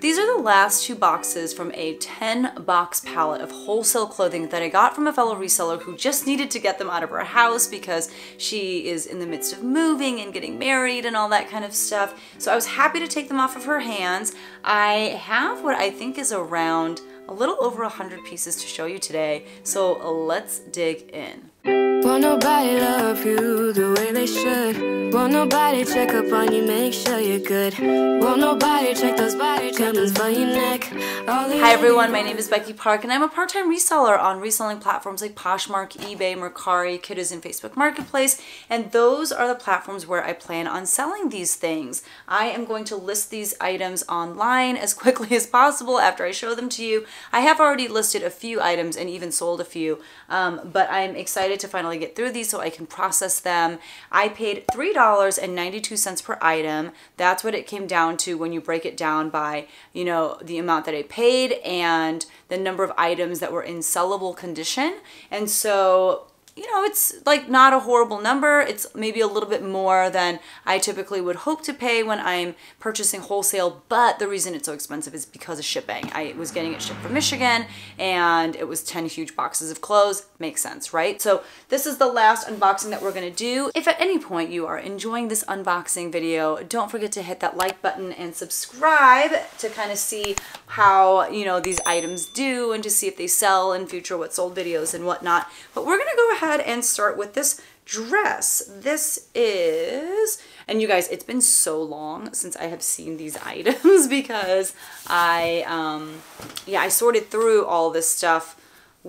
These are the last two boxes from a 10 box pallet of wholesale clothing that I got from a fellow reseller who just needed to get them out of her house because she is in the midst of moving and getting married and all that kind of stuff. So I was happy to take them off of her hands. I have what I think is around a little over 100 pieces to show you today. So let's dig in. Won't nobody love you the way they should. Won't nobody check up on you, make sure you're good. Won't nobody check those body tremors for your neck. Hi everyone, my name is Becky Park and I'm a part-time reseller on reselling platforms like Poshmark, eBay, Mercari, Kidizen Facebook Marketplace, and those are the platforms where I plan on selling these things. I am going to list these items online as quickly as possible after I show them to you. I have already listed a few items and even sold a few, um, but I'm excited to finally get through these so I can process them. I paid $3.92 per item. That's what it came down to when you break it down by, you know, the amount that I paid and the number of items that were in sellable condition. And so you know, it's like not a horrible number. It's maybe a little bit more than I typically would hope to pay when I'm purchasing wholesale, but the reason it's so expensive is because of shipping. I was getting it shipped from Michigan and it was 10 huge boxes of clothes. Makes sense, right? So this is the last unboxing that we're gonna do. If at any point you are enjoying this unboxing video, don't forget to hit that like button and subscribe to kind of see how, you know, these items do and to see if they sell in future what sold videos and whatnot. But we're gonna go ahead and start with this dress. This is, and you guys, it's been so long since I have seen these items because I, um, yeah, I sorted through all this stuff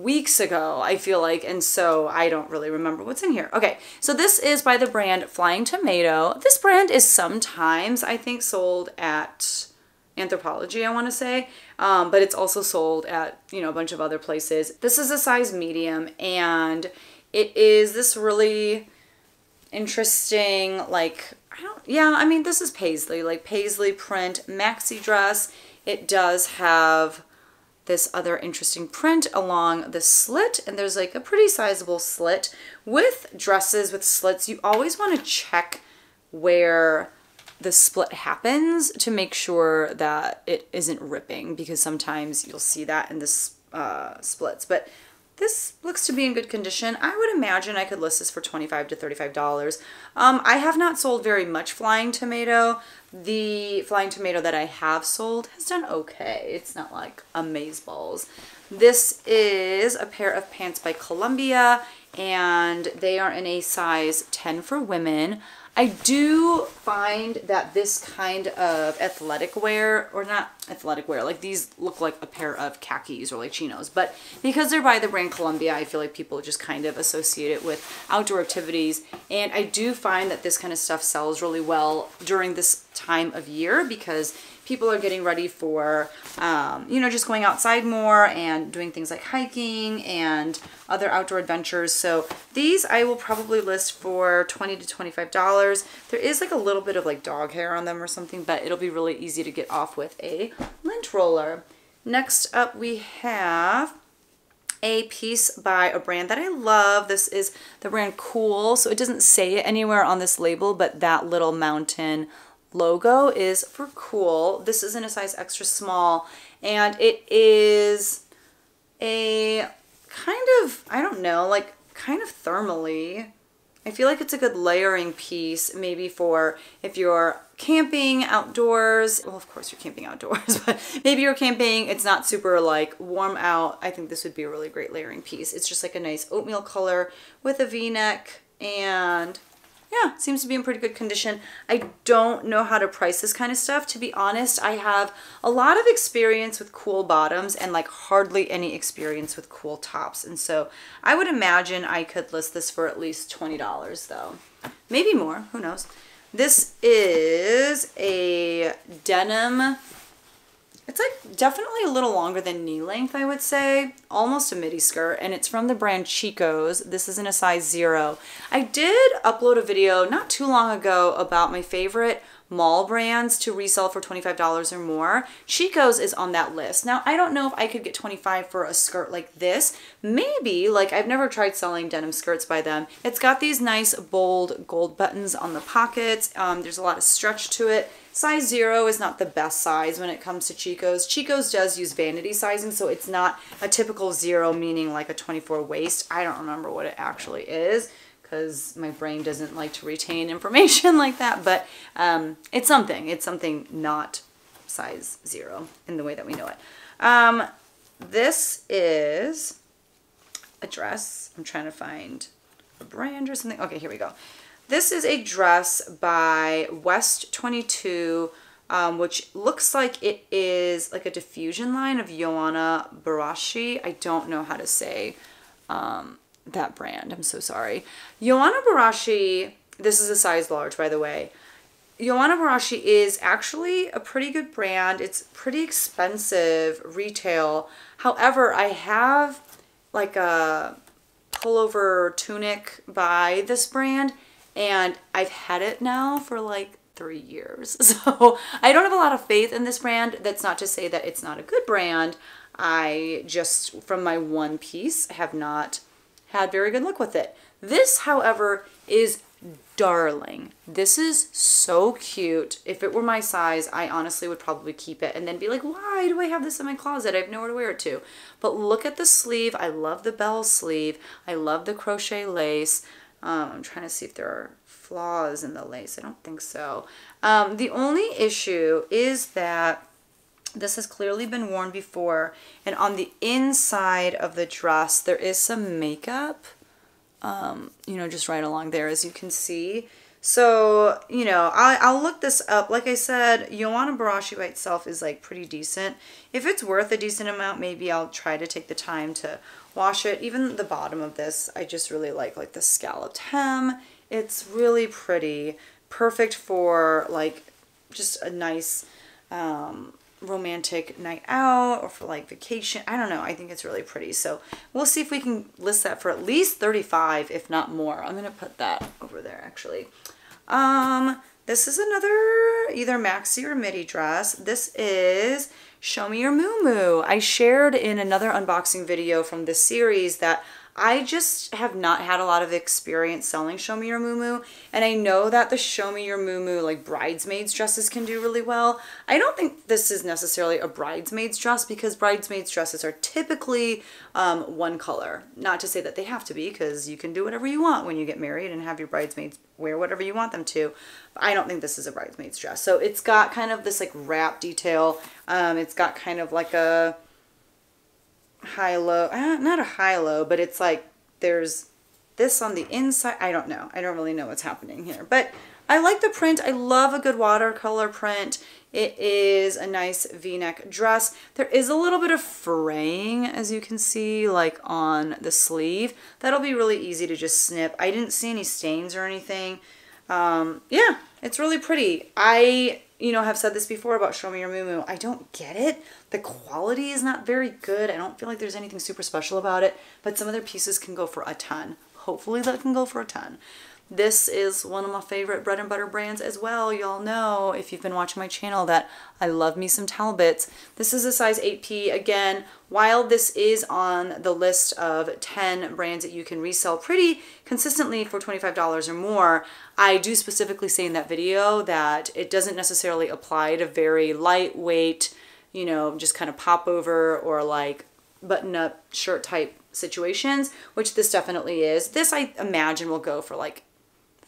weeks ago, I feel like, and so I don't really remember what's in here. Okay, so this is by the brand Flying Tomato. This brand is sometimes, I think, sold at Anthropologie, I want to say, um, but it's also sold at, you know, a bunch of other places. This is a size medium, and it is this really interesting, like, I don't, yeah, I mean, this is paisley, like paisley print maxi dress. It does have this other interesting print along the slit and there's like a pretty sizable slit with dresses with slits. You always want to check where the split happens to make sure that it isn't ripping because sometimes you'll see that in the uh, splits. But this looks to be in good condition. I would imagine I could list this for 25 to $35. Um, I have not sold very much Flying Tomato. The Flying Tomato that I have sold has done okay. It's not like amazeballs. This is a pair of pants by Columbia and they are in a size 10 for women. I do find that this kind of athletic wear, or not athletic wear, like these look like a pair of khakis or like chinos, but because they're by the brand Columbia, I feel like people just kind of associate it with outdoor activities. And I do find that this kind of stuff sells really well during this time of year because people are getting ready for, um, you know, just going outside more and doing things like hiking and other outdoor adventures. So these I will probably list for 20 to $25. There is like a little bit of like dog hair on them or something, but it'll be really easy to get off with a lint roller. Next up we have a piece by a brand that I love. This is the brand Kuhl. So it doesn't say it anywhere on this label, but that little mountain logo is for Kuhl. This is in a size extra small and it is a kind of, I don't know, like kind of thermally. I feel like it's a good layering piece maybe for if you're camping outdoors. Well, of course you're camping outdoors, but maybe you're camping, it's not super like warm out. I think this would be a really great layering piece. It's just like a nice oatmeal color with a v-neck and yeah, seems to be in pretty good condition. I don't know how to price this kind of stuff. To be honest, I have a lot of experience with Kuhl bottoms and like hardly any experience with Kuhl tops. And so I would imagine I could list this for at least $20 though. Maybe more, who knows. This is a denim it's like definitely a little longer than knee length, I would say. Almost a midi skirt, and it's from the brand Chico's. This is in a size zero. I did upload a video not too long ago about my favorite mall brands to resell for $25 or more. Chico's is on that list. Now, I don't know if I could get 25 for a skirt like this. Maybe, like I've never tried selling denim skirts by them. It's got these nice bold gold buttons on the pockets. Um, there's a lot of stretch to it. Size zero is not the best size when it comes to Chico's. Chico's does use vanity sizing, so it's not a typical zero, meaning like a 24 waist. I don't remember what it actually is because my brain doesn't like to retain information like that, but um, it's something. It's something not size zero in the way that we know it. Um, this is a dress. I'm trying to find a brand or something. Okay, here we go. This is a dress by West 22, um, which looks like it is like a diffusion line of Joanna Barashi. I don't know how to say um, that brand. I'm so sorry. Joanna Barashi, this is a size large, by the way. Joanna Barashi is actually a pretty good brand. It's pretty expensive retail. However, I have like a pullover tunic by this brand and I've had it now for like three years. So I don't have a lot of faith in this brand. That's not to say that it's not a good brand. I just, from my one piece, have not had very good luck with it. This, however, is darling. This is so cute. If it were my size, I honestly would probably keep it and then be like, why do I have this in my closet? I have nowhere to wear it to. But look at the sleeve. I love the bell sleeve. I love the crochet lace. Um, I'm trying to see if there are flaws in the lace. I don't think so. Um, the only issue is that this has clearly been worn before and on the inside of the dress there is some makeup um, you know just right along there as you can see so you know I, I'll look this up like I said Joanna Barashi by itself is like pretty decent if it's worth a decent amount maybe I'll try to take the time to wash it. Even the bottom of this, I just really like like the scalloped hem. It's really pretty. Perfect for like just a nice um, romantic night out or for like vacation. I don't know. I think it's really pretty. So we'll see if we can list that for at least 35, if not more. I'm going to put that over there actually. Um, this is another either maxi or midi dress. This is Show Me Your Mumu. I shared in another unboxing video from this series that I just have not had a lot of experience selling Show Me Your Mumu and I know that the Show Me Your Mumu like bridesmaids dresses can do really well. I don't think this is necessarily a bridesmaid's dress because bridesmaids dresses are typically um, one color. Not to say that they have to be because you can do whatever you want when you get married and have your bridesmaids wear whatever you want them to. I don't think this is a bridesmaid's dress. So it's got kind of this like wrap detail. Um, it's got kind of like a high-low, uh, not a high-low, but it's like there's this on the inside. I don't know. I don't really know what's happening here. But I like the print. I love a good watercolor print. It is a nice v-neck dress. There is a little bit of fraying, as you can see, like on the sleeve. That'll be really easy to just snip. I didn't see any stains or anything. Um, yeah, it's really pretty. I, you know, have said this before about Show Me Your Mumu I don't get it. The quality is not very good. I don't feel like there's anything super special about it, but some of their pieces can go for a ton. Hopefully that can go for a ton. This is one of my favorite bread and butter brands as well. Y'all know if you've been watching my channel that I love me some Talbots. This is a size 8P. Again, while this is on the list of 10 brands that you can resell pretty consistently for $25 or more, I do specifically say in that video that it doesn't necessarily apply to very lightweight, you know, just kind of pop over or like button up shirt type situations, which this definitely is. This I imagine will go for like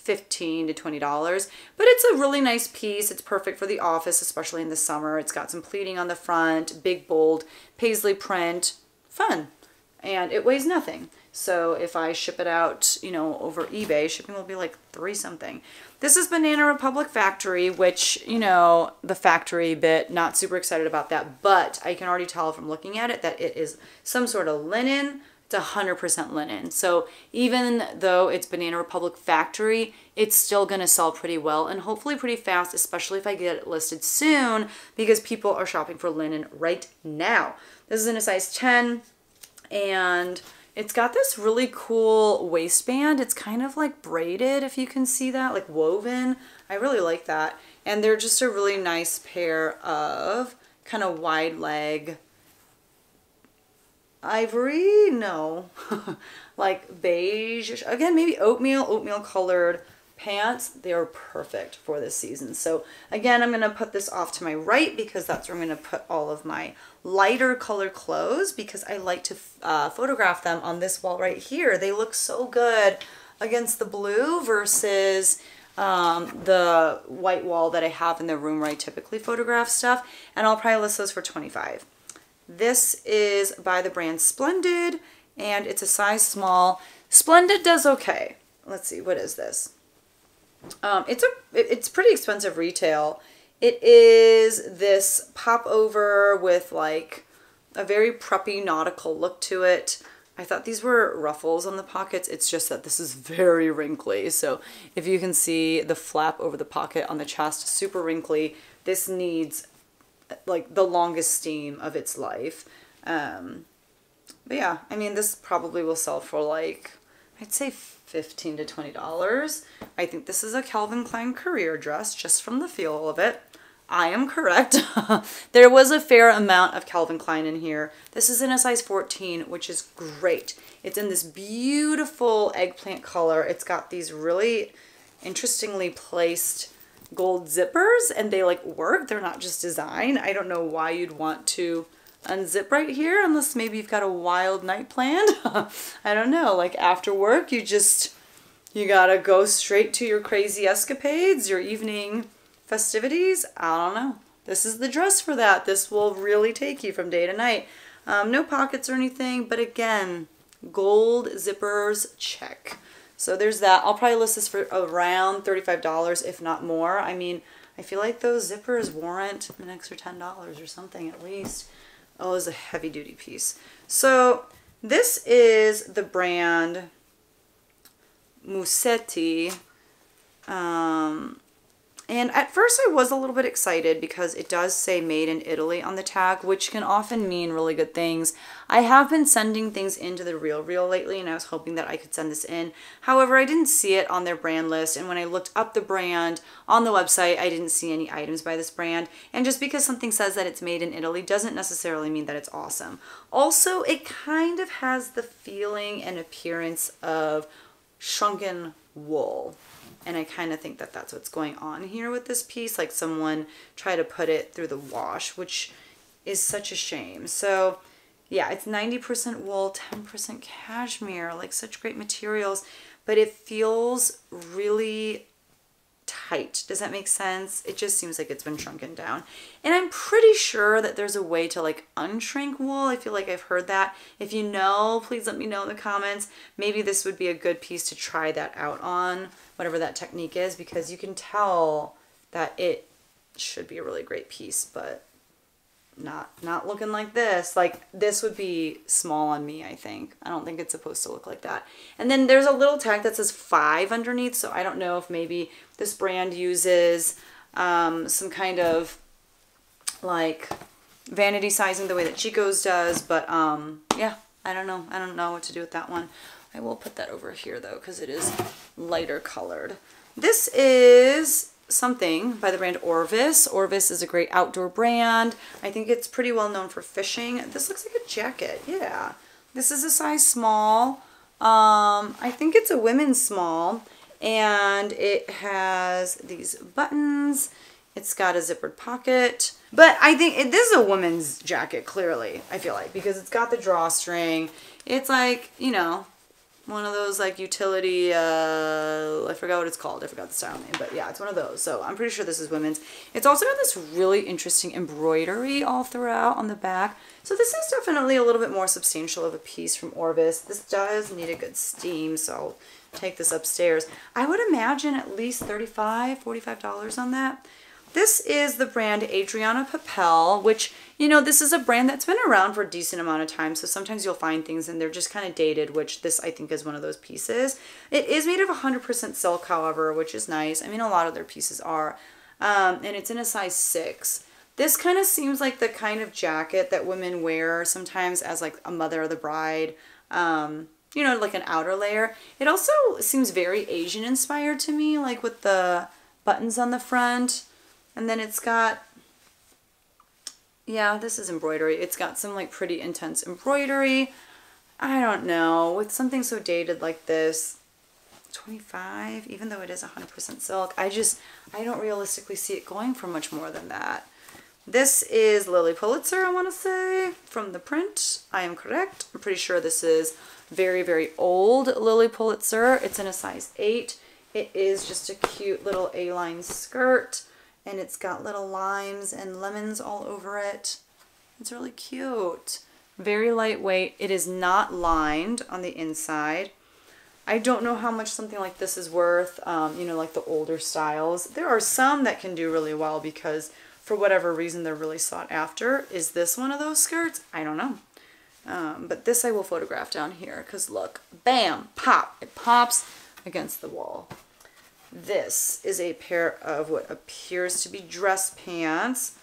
15 to $20. But it's a really nice piece. It's perfect for the office, especially in the summer. It's got some pleating on the front, big bold paisley print, fun. And it weighs nothing. So if I ship it out, you know, over eBay, shipping will be like three something. This is Banana Republic Factory, which, you know, the factory bit, not super excited about that, but I can already tell from looking at it that it is some sort of linen it's 100% linen. So even though it's Banana Republic factory, it's still to sell pretty well and hopefully pretty fast, especially if I get it listed soon because people are shopping for linen right now. This is in a size 10 and it's got this really cool waistband. It's kind of like braided, if you can see that, like woven. I really like that. And they're just a really nice pair of kind of wide leg ivory no like beige again maybe oatmeal oatmeal colored pants, they are perfect for this season. So again, I'm going to put this off to my right because that's where I'm going to put all of my lighter color clothes because I like to uh, photograph them on this wall right here. They look so good against the blue versus um, the white wall that I have in the room where I typically photograph stuff. And I'll probably list those for 25. This is by the brand Splendid and it's a size small. Splendid does okay. Let's see, what is this? Um, it's a it's pretty expensive retail. It is this popover with like a very preppy nautical look to it. I thought these were ruffles on the pockets. It's just that this is very wrinkly. So if you can see the flap over the pocket on the chest, super wrinkly. This needs like the longest steam of its life. Um, but yeah, I mean, this probably will sell for like, I'd say 15 to $20. I think this is a Calvin Klein career dress just from the feel of it. I am correct. there was a fair amount of Calvin Klein in here. This is in a size 14, which is great. It's in this beautiful eggplant color. It's got these really interestingly placed gold zippers and they like work. They're not just design. I don't know why you'd want to unzip right here unless maybe you've got a wild night planned. I don't know, like after work you just, you gotta go straight to your crazy escapades, your evening festivities. I don't know. This is the dress for that. This will really take you from day to night. Um, no pockets or anything, but again, gold zippers, check. So there's that. I'll probably list this for around $35, if not more. I mean, I feel like those zippers warrant an extra $10 or something at least. Oh, it's a heavy duty piece. So this is the brand Musetti. Um, and at first I was a little bit excited because it does say made in Italy on the tag, which can often mean really good things. I have been sending things into the Real Real lately and I was hoping that I could send this in. However, I didn't see it on their brand list and when I looked up the brand on the website, I didn't see any items by this brand. And just because something says that it's made in Italy doesn't necessarily mean that it's awesome. Also, it kind of has the feeling and appearance of shrunken wool. And I kind of think that that's what's going on here with this piece. Like someone tried to put it through the wash, which is such a shame. So yeah, it's 90% wool, 10% cashmere, like such great materials, but it feels really tight. Does that make sense? It just seems like it's been shrunken down. And I'm pretty sure that there's a way to like unshrink wool. I feel like I've heard that. If you know, please let me know in the comments. Maybe this would be a good piece to try that out on, whatever that technique is, because you can tell that it should be a really great piece, but not not looking like this. Like this would be small on me i think. I don't think it's supposed to look like that. And then there's a little tag that says five underneath so i don't know if maybe this brand uses um, some kind of like vanity sizing the way that chico's does but um yeah i don't know. I don't know what to do with that one i will put that over here though because it is lighter colored this is something by the brand Orvis. Orvis is a great outdoor brand. I think it's pretty well known for fishing. This looks like a jacket. Yeah. This is a size small. Um, I think it's a women's small and it has these buttons. It's got a zippered pocket. But I think it, this is a woman's jacket, clearly, I feel like, because it's got the drawstring. It's like, you know, one of those like utility uh i forgot what it's called. I forgot the style name but yeah it's one of those. So i'm pretty sure this is women's. It's also got this really interesting embroidery all throughout on the back. So this is definitely a little bit more substantial of a piece from orvis. This does need a good steam so I'll take this upstairs. I would imagine at least 35 45 dollars on that this is the brand Adrianna Papell, which, you know, this is a brand that's been around for a decent amount of time. So sometimes you'll find things and they're just kind of dated, which this I think is one of those pieces. It is made of 100% silk, however, which is nice. I mean, a lot of their pieces are. Um, and it's in a size 6. This kind of seems like the kind of jacket that women wear sometimes as like a mother of the bride. Um, you know, like an outer layer. It also seems very Asian inspired to me, like with the buttons on the front. And then it's got, yeah, this is embroidery. It's got some like pretty intense embroidery. I don't know, with something so dated like this, 25, even though it is 100% silk. I just, I don't realistically see it going for much more than that. This is Lilly Pulitzer, I want to say, from the print. I am correct. I'm pretty sure this is very, very old Lilly Pulitzer. It's in a size 8. It is just a cute little A-line skirt, and it's got little limes and lemons all over it. It's really cute. Very lightweight. It is not lined on the inside. I don't know how much something like this is worth, um, you know, like the older styles. There are some that can do really well because for whatever reason they're really sought after. Is this one of those skirts? I don't know. Um, but this I will photograph down here because look, bam, pop. It pops against the wall. This is a pair of what appears to be dress pants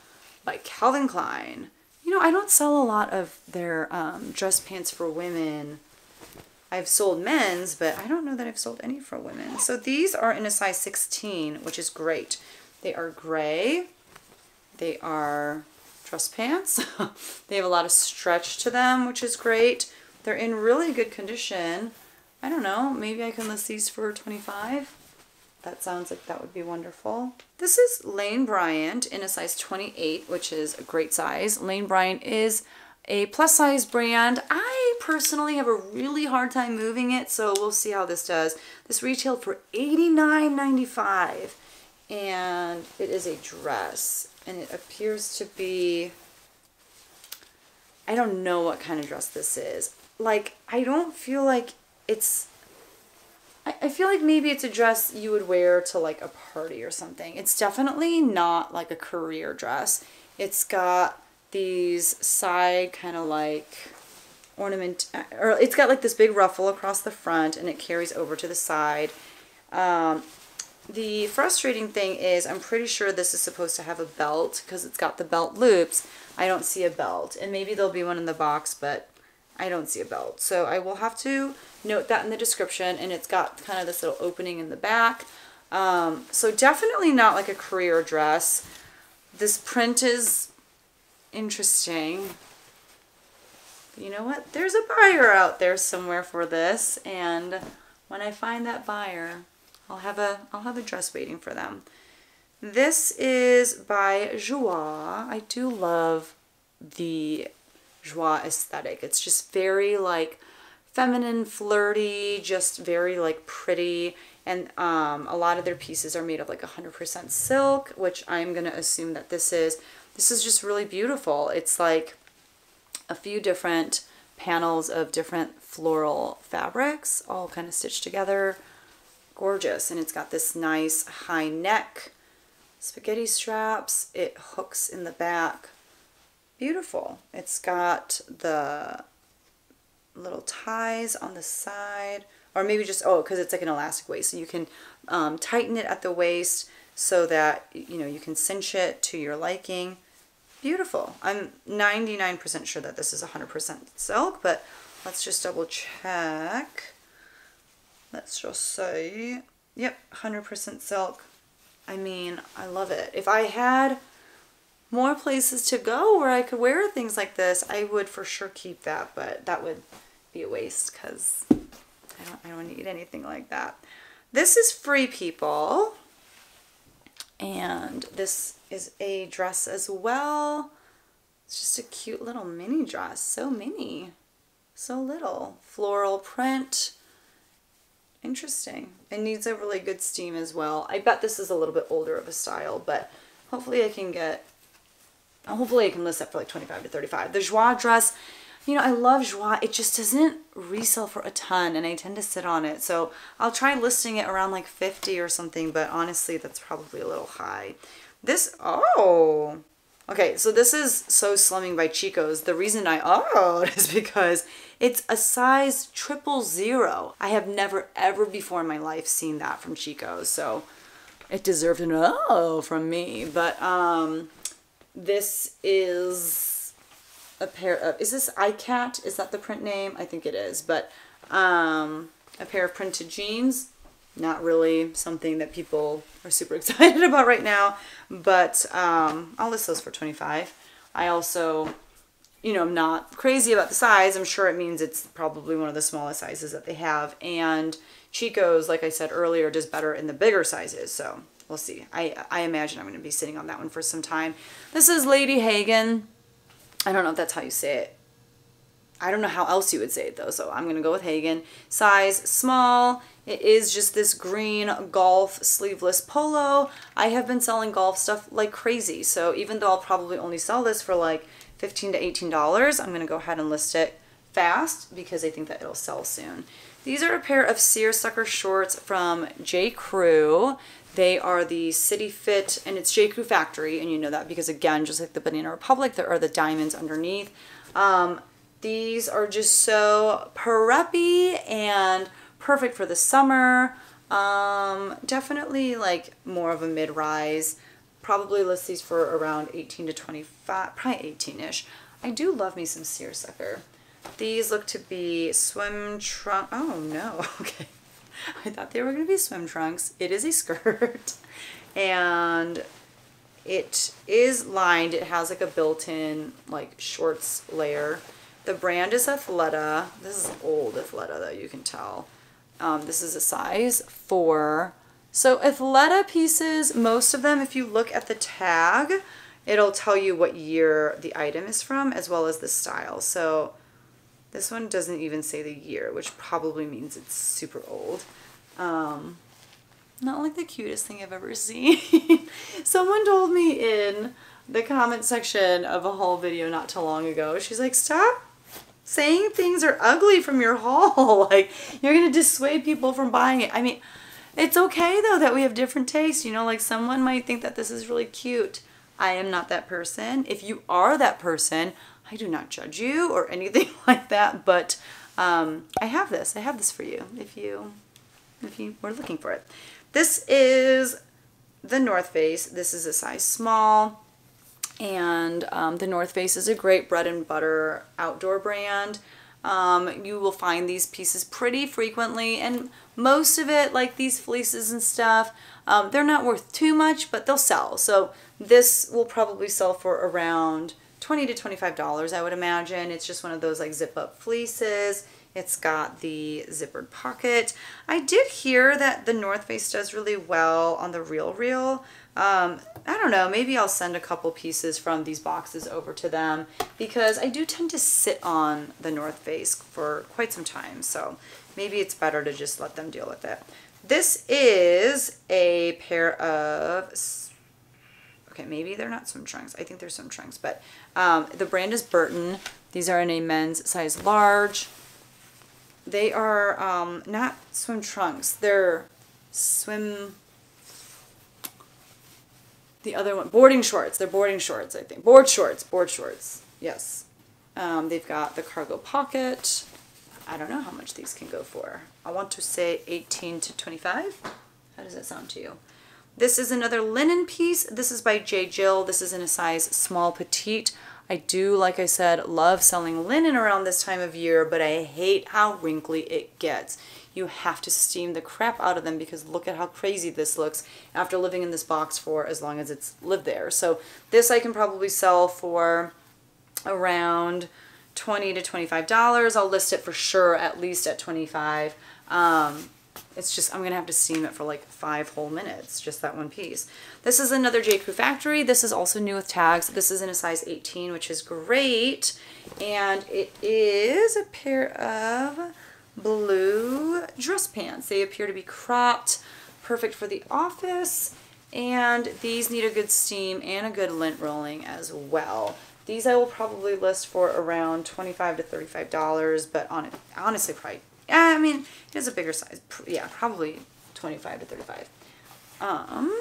by Calvin Klein. You know, I don't sell a lot of their um, dress pants for women I've sold men's, but I don't know that I've sold any for women. So these are in a size 16, which is great. They are gray. They are dress pants. they have a lot of stretch to them, which is great. They're in really good condition. I don't know, maybe I can list these for 25. That sounds like that would be wonderful. This is Lane Bryant in a size 28, which is a great size. Lane Bryant is a plus size brand. I personally have a really hard time moving it, so we'll see how this does. This retailed for $89.95 and it is a dress and it appears to be I don't know what kind of dress this is. Like, I don't feel like it's I, I feel like maybe it's a dress you would wear to like a party or something. It's definitely not like a career dress. It's got these side kind of like ornament, or it's got like this big ruffle across the front and it carries over to the side. Um, the frustrating thing is I'm pretty sure this is supposed to have a belt because it's got the belt loops. I don't see a belt and maybe there'll be one in the box, but I don't see a belt. So I will have to note that in the description and it's got kind of this little opening in the back. Um, so definitely not like a career dress. This print is interesting. You know what? There's a buyer out there somewhere for this, and when I find that buyer, I'll have a I'll have a dress waiting for them. This is by Joie. I do love the Joie aesthetic. It's just very like feminine, flirty, just very like pretty. And um, a lot of their pieces are made of like 100% silk, which I'm going to assume that this is. This is just really beautiful. It's like a few different panels of different floral fabrics all kind of stitched together. Gorgeous. And it's got this nice high neck, spaghetti straps. It hooks in the back. Beautiful. It's got the little ties on the side or maybe just oh because it's like an elastic waist so you can um, tighten it at the waist so that you know you can cinch it to your liking Beautiful. I'm 99% sure that this is 100% silk, but let's just double check. Let's just say, yep, 100% silk. I mean, I love it. If I had more places to go where I could wear things like this, I would for sure keep that, but that would be a waste because I don't, I don't need anything like that. This is Free People. And this is a dress as well. It's just a cute little mini dress. So mini. So little. Floral print. Interesting. It needs a really good steam as well. I bet this is a little bit older of a style, but hopefully I can get, hopefully I can list that for like 25 to 35. The Joie dress you know, I love Joie. It just doesn't resell for a ton and I tend to sit on it. So I'll try listing it around like 50 or something, but honestly, that's probably a little high. This, oh, okay. So this is So Slimming by Chico's. The reason I, oh, is because it's a size triple zero. I have never ever before in my life seen that from Chico's. So it deserved an oh from me. But um, this is a pair of, is this iCat? Is that the print name? I think it is, but um, a pair of printed jeans. Not really something that people are super excited about right now, but um, I'll list those for 25. I also you know, I'm not crazy about the size. I'm sure it means it's probably one of the smallest sizes that they have. And Chico's, like I said earlier, does better in the bigger sizes. So we'll see. I, I imagine I'm going to be sitting on that one for some time. This is Lady Hagen. I don't know if that's how you say it. I don't know how else you would say it though, so I'm going to go with Hagen. Size small. It is just this green golf sleeveless polo. I have been selling golf stuff like crazy, so even though I'll probably only sell this for like 15 to $18, I'm going to go ahead and list it fast because I think that it'll sell soon. These are a pair of seersucker shorts from J. Crew. They are the City Fit, and it's J. Crew Factory, and you know that because again, just like the Banana Republic, there are the diamonds underneath. Um, these are just so preppy and perfect for the summer. Um, definitely like more of a mid-rise. Probably list these for around 18 to 25, probably 18-ish. I do love me some seersucker. These look to be swim trunk. Oh no, okay. I thought they were going to be swim trunks. It is a skirt. and it is lined. It has like a built-in like shorts layer. The brand is Athleta. This is old Athleta though, you can tell. Um, this is a size 4. So Athleta pieces, most of them, if you look at the tag, it'll tell you what year the item is from as well as the style. So this one doesn't even say the year, which probably means it's super old. Um, not like the cutest thing I've ever seen. Someone told me in the comment section of a haul video not too long ago, she's like, stop saying things are ugly from your haul. like, you're going to dissuade people from buying it. I mean, it's okay though that we have different tastes. You know, like someone might think that this is really cute. I am not that person. If you are that person, I do not judge you or anything like that, but um, I have this. I have this for you if you if you were looking for it. This is the North Face. This is a size small and um, the North Face is a great bread and butter outdoor brand. Um, you will find these pieces pretty frequently and most of it like these fleeces and stuff um, they're not worth too much but they'll sell so this will probably sell for around 20 to 25 dollars I would imagine it's just one of those like zip up fleeces it's got the zippered pocket I did hear that the North Face does really well on the Real Real um, I don't know, maybe I'll send a couple pieces from these boxes over to them because I do tend to sit on the North Face for quite some time. So maybe it's better to just let them deal with it. This is a pair of, okay, maybe they're not swim trunks. I think they're swim trunks, but um, the brand is Burton. These are in a men's size large. They are um, not swim trunks. They're swim the other one, boarding shorts. They're boarding shorts, I think. Board shorts, board shorts. Yes. Um, they've got the cargo pocket. I don't know how much these can go for. I want to say 18 to 25. How does that sound to you? This is another linen piece. This is by J. Jill. This is in a size small petite. I do, like I said, love selling linen around this time of year, but I hate how wrinkly it gets you have to steam the crap out of them because look at how crazy this looks after living in this box for as long as it's lived there. So this I can probably sell for around 20 to $25. I'll list it for sure at least at 25. Um, it's just, I'm going to have to steam it for like five whole minutes, just that one piece. This is another J. Crew Factory. This is also new with tags. This is in a size 18, which is great. And it is a pair of blue dress pants. They appear to be cropped, perfect for the office, and these need a good steam and a good lint rolling as well. These I will probably list for around 25 to $35, but on honestly, probably, yeah, I mean, it is a bigger size. Yeah, probably 25 to 35. Um,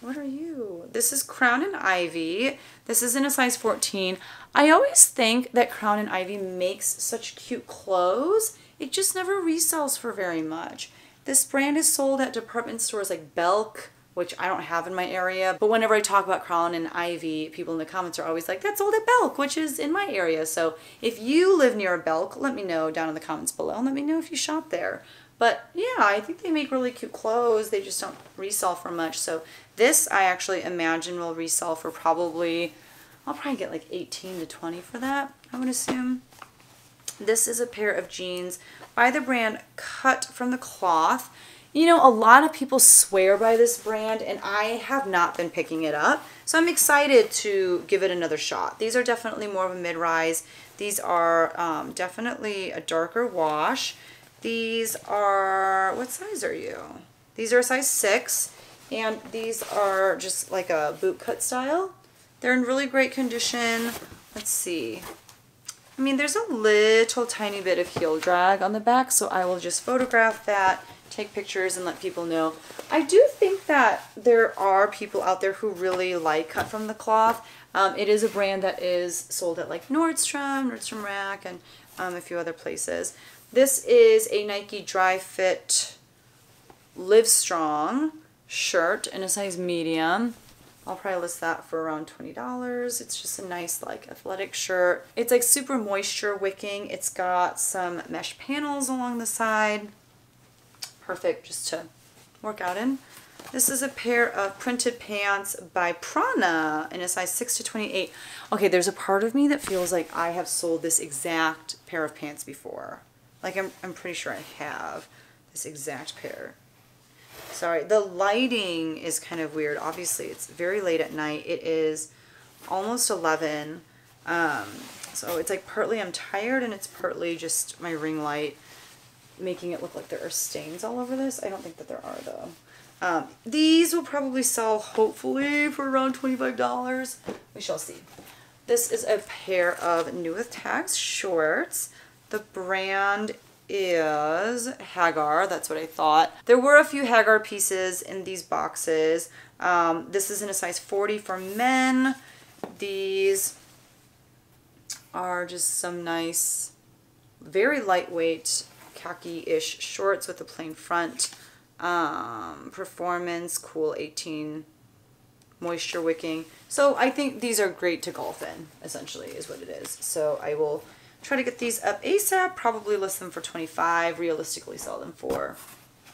what are you? This is Crown and Ivy. This is in a size 14. I always think that Crown and Ivy makes such cute clothes it just never resells for very much. This brand is sold at department stores like Belk, which I don't have in my area. But whenever I talk about Crown and Ivy, people in the comments are always like, that's sold at Belk, which is in my area. So if you live near a Belk, let me know down in the comments below and let me know if you shop there. But yeah, I think they make really cute clothes. They just don't resell for much. So this I actually imagine will resell for probably I'll probably get like 18 to 20 for that, I would assume. This is a pair of jeans by the brand Cut from the Cloth. You know, a lot of people swear by this brand and I have not been picking it up. So I'm excited to give it another shot. These are definitely more of a mid-rise. These are um, definitely a darker wash. These are, what size are you? These are a size 6 and these are just like a boot cut style. They're in really great condition. Let's see. I mean, there's a little tiny bit of heel drag on the back, so I will just photograph that, take pictures, and let people know. I do think that there are people out there who really like Cut From The Cloth. Um, it is a brand that is sold at like Nordstrom, Nordstrom Rack, and um, a few other places. This is a Nike Dri-FIT Live Strong shirt in a size medium. I'll probably list that for around $20. It's just a nice like athletic shirt. It's like super moisture wicking. It's got some mesh panels along the side. Perfect just to work out in. This is a pair of printed pants by Prana in a size 6 to 28. Okay, there's a part of me that feels like I have sold this exact pair of pants before. Like I'm, I'm pretty sure I have this exact pair. Sorry, the lighting is kind of weird. Obviously, it's very late at night. It is almost 11. Um, so it's like partly I'm tired and it's partly just my ring light making it look like there are stains all over this. I don't think that there are though. Um, these will probably sell hopefully for around $25. We shall see. This is a pair of New With Tags shorts. The brand is Haggar. That's what I thought. There were a few Haggar pieces in these boxes. Um, this is in a size 40 for men. These are just some nice, very lightweight khaki-ish shorts with a plain front. Um, performance, cool 18 moisture wicking. So I think these are great to golf in, essentially, is what it is. So I will Try to get these up ASAP, probably list them for 25, realistically sell them for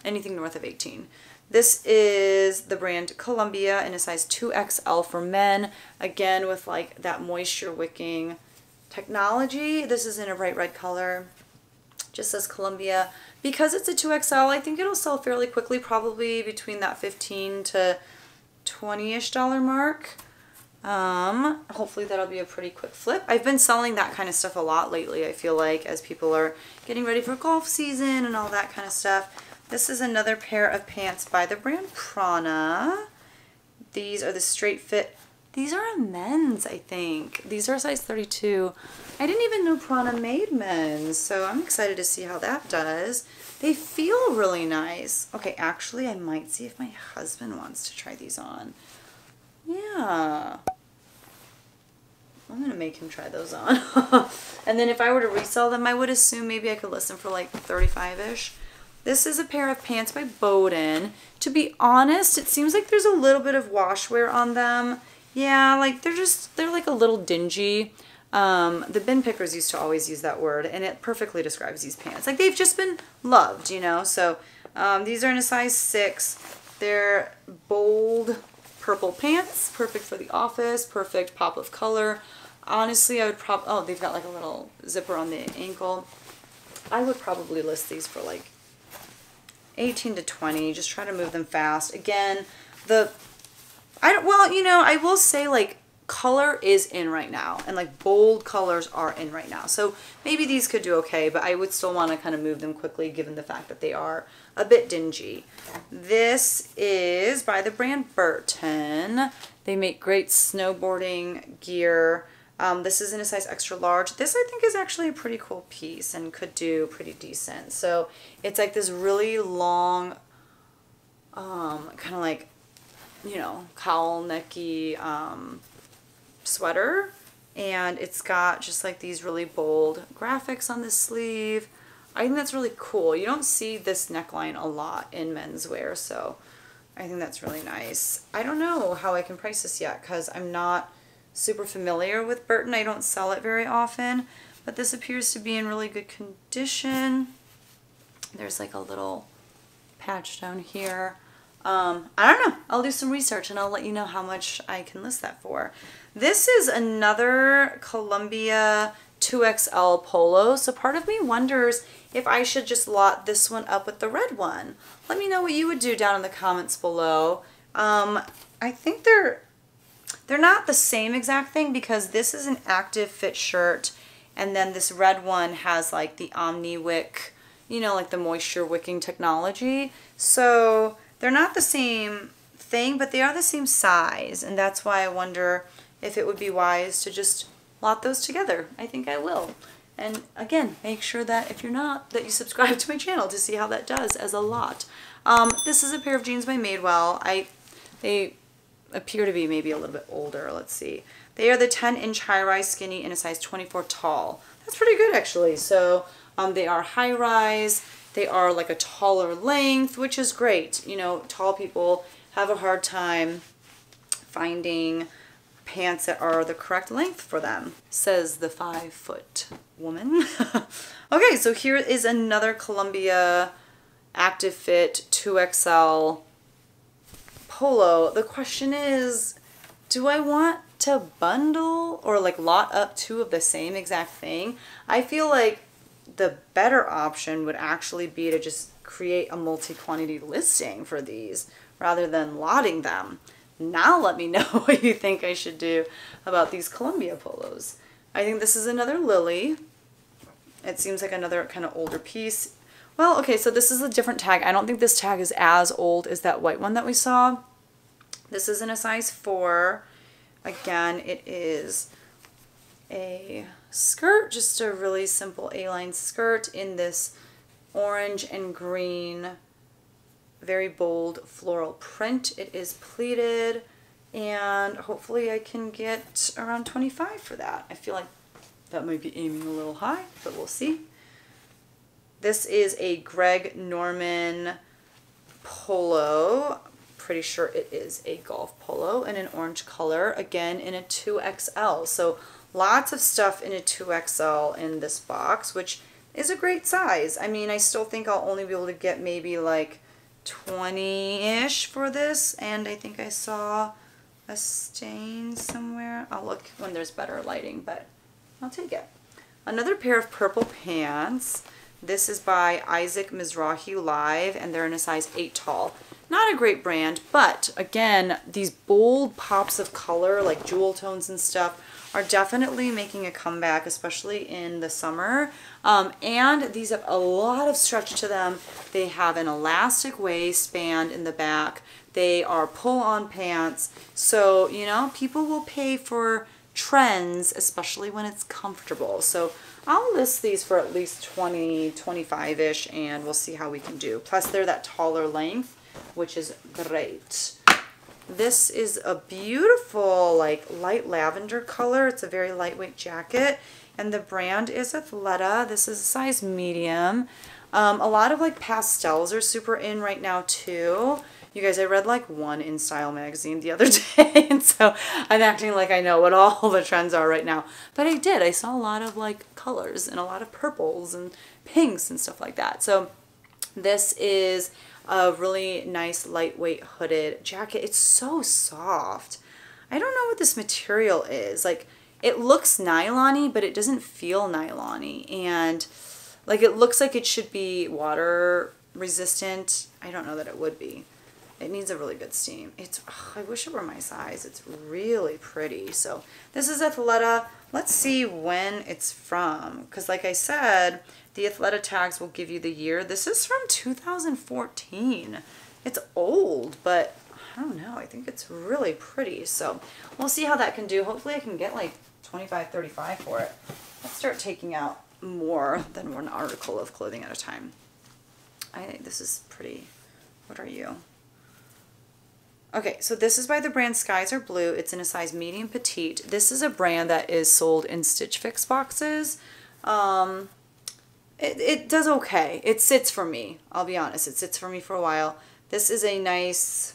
anything north of 18. This is the brand Columbia in a size 2XL for men, again with like that moisture wicking technology. This is in a bright red color, just says Columbia. Because it's a 2XL, I think it'll sell fairly quickly, probably between that 15 to 20-ish dollar mark. Um, hopefully that'll be a pretty quick flip. I've been selling that kind of stuff a lot lately, I feel like, as people are getting ready for golf season and all that kind of stuff. This is another pair of pants by the brand Prana. These are the straight fit. These are a men's, I think. These are size 32. I didn't even know Prana made men's, so I'm excited to see how that does. They feel really nice. Okay, actually, I might see if my husband wants to try these on. Yeah. I'm going to make him try those on. and then if I were to resell them, I would assume maybe I could list them for like 35-ish. This is a pair of pants by Boden. To be honest, it seems like there's a little bit of wash wear on them. Yeah, like they're just, they're like a little dingy. Um, the bin pickers used to always use that word and it perfectly describes these pants. Like they've just been loved, you know? So um, these are in a size 6. They're bold purple pants, perfect for the office, perfect pop of color. Honestly, I would probably, oh, they've got like a little zipper on the ankle. I would probably list these for like 18 to 20. Just try to move them fast. Again, the, I don't, well, you know, I will say like color is in right now and like bold colors are in right now. So maybe these could do okay, but I would still want to kind of move them quickly given the fact that they are a bit dingy. This is by the brand Burton. They make great snowboarding gear. Um, this is in a size extra large. This I think is actually a pretty cool piece and could do pretty decent. So it's like this really long, um, kind of like, you know, cowl necky um, sweater. And it's got just like these really bold graphics on the sleeve. I think that's really cool. You don't see this neckline a lot in menswear, so I think that's really nice. I don't know how I can price this yet because I'm not super familiar with Burton. I don't sell it very often, but this appears to be in really good condition. There's like a little patch down here. Um, I don't know. I'll do some research and I'll let you know how much I can list that for. This is another Columbia 2XL polo. So part of me wonders if I should just lot this one up with the red one. Let me know what you would do down in the comments below. Um, I think they're they're not the same exact thing because this is an active fit shirt and then this red one has like the Omni Wick, you know, like the moisture wicking technology. So they're not the same thing, but they are the same size. And that's why I wonder if it would be wise to just lot those together. I think I will. And again, make sure that if you're not, that you subscribe to my channel to see how that does as a lot. Um, this is a pair of jeans by Madewell. I, they appear to be maybe a little bit older. Let's see. They are the 10 inch high rise skinny in a size 24 tall. That's pretty good actually. So um, they are high rise. They are like a taller length, which is great. You know, tall people have a hard time finding pants that are the correct length for them, says the five foot woman. okay, so here is another Columbia Active Fit 2XL polo. The question is, do I want to bundle or like lot up two of the same exact thing? I feel like the better option would actually be to just create a multi-quantity listing for these rather than lotting them. Now let me know what you think I should do about these Columbia polos. I think this is another Lilly. It seems like another kind of older piece. Well, okay, so this is a different tag. I don't think this tag is as old as that white one that we saw. This is in a size 4. Again, it is a skirt, just a really simple A-line skirt in this orange and green very bold floral print. It is pleated and hopefully I can get around 25 for that. I feel like that might be aiming a little high, but we'll see. This is a Greg Norman polo. Pretty sure it is a golf polo in an orange color, again in a 2XL. So lots of stuff in a 2XL in this box, which is a great size. I mean, I still think I'll only be able to get maybe like 20-ish for this and I think I saw a stain somewhere. I'll look when there's better lighting, but I'll take it. Another pair of purple pants. This is by Isaac Mizrahi Live and they're in a size 8 tall. Not a great brand, but again, these bold pops of color like jewel tones and stuff are definitely making a comeback, especially in the summer. Um, and these have a lot of stretch to them. They have an elastic waistband in the back. They are pull-on pants. So, you know, people will pay for trends, especially when it's comfortable. So I'll list these for at least 20, 25-ish, and we'll see how we can do. Plus, they're that taller length, which is great. This is a beautiful like light lavender color. It's a very lightweight jacket and the brand is Athleta. This is a size medium. Um, a lot of like pastels are super in right now too. You guys, I read like one InStyle magazine the other day, and so I'm acting like I know what all the trends are right now. But I did. I saw a lot of like colors and a lot of purples and pinks and stuff like that. So this is a really nice lightweight hooded jacket. It's so soft. I don't know what this material is. Like, it looks nylon but it doesn't feel nylon And, like, it looks like it should be water resistant. I don't know that it would be. It needs a really good steam. It's, ugh, I wish it were my size. It's really pretty. So, this is Athleta. Let's see when it's from. Because, like I said, the Athleta tags will give you the year. This is from 2014. It's old, but I don't know. I think it's really pretty. So we'll see how that can do. Hopefully I can get like 25, 35 for it. Let's start taking out more than one article of clothing at a time. I think this is pretty. What are you? Okay, so this is by the brand Skies Are Blue. It's in a size medium petite. This is a brand that is sold in Stitch Fix boxes. Um, it, it does okay. It sits for me. I'll be honest. It sits for me for a while. This is a nice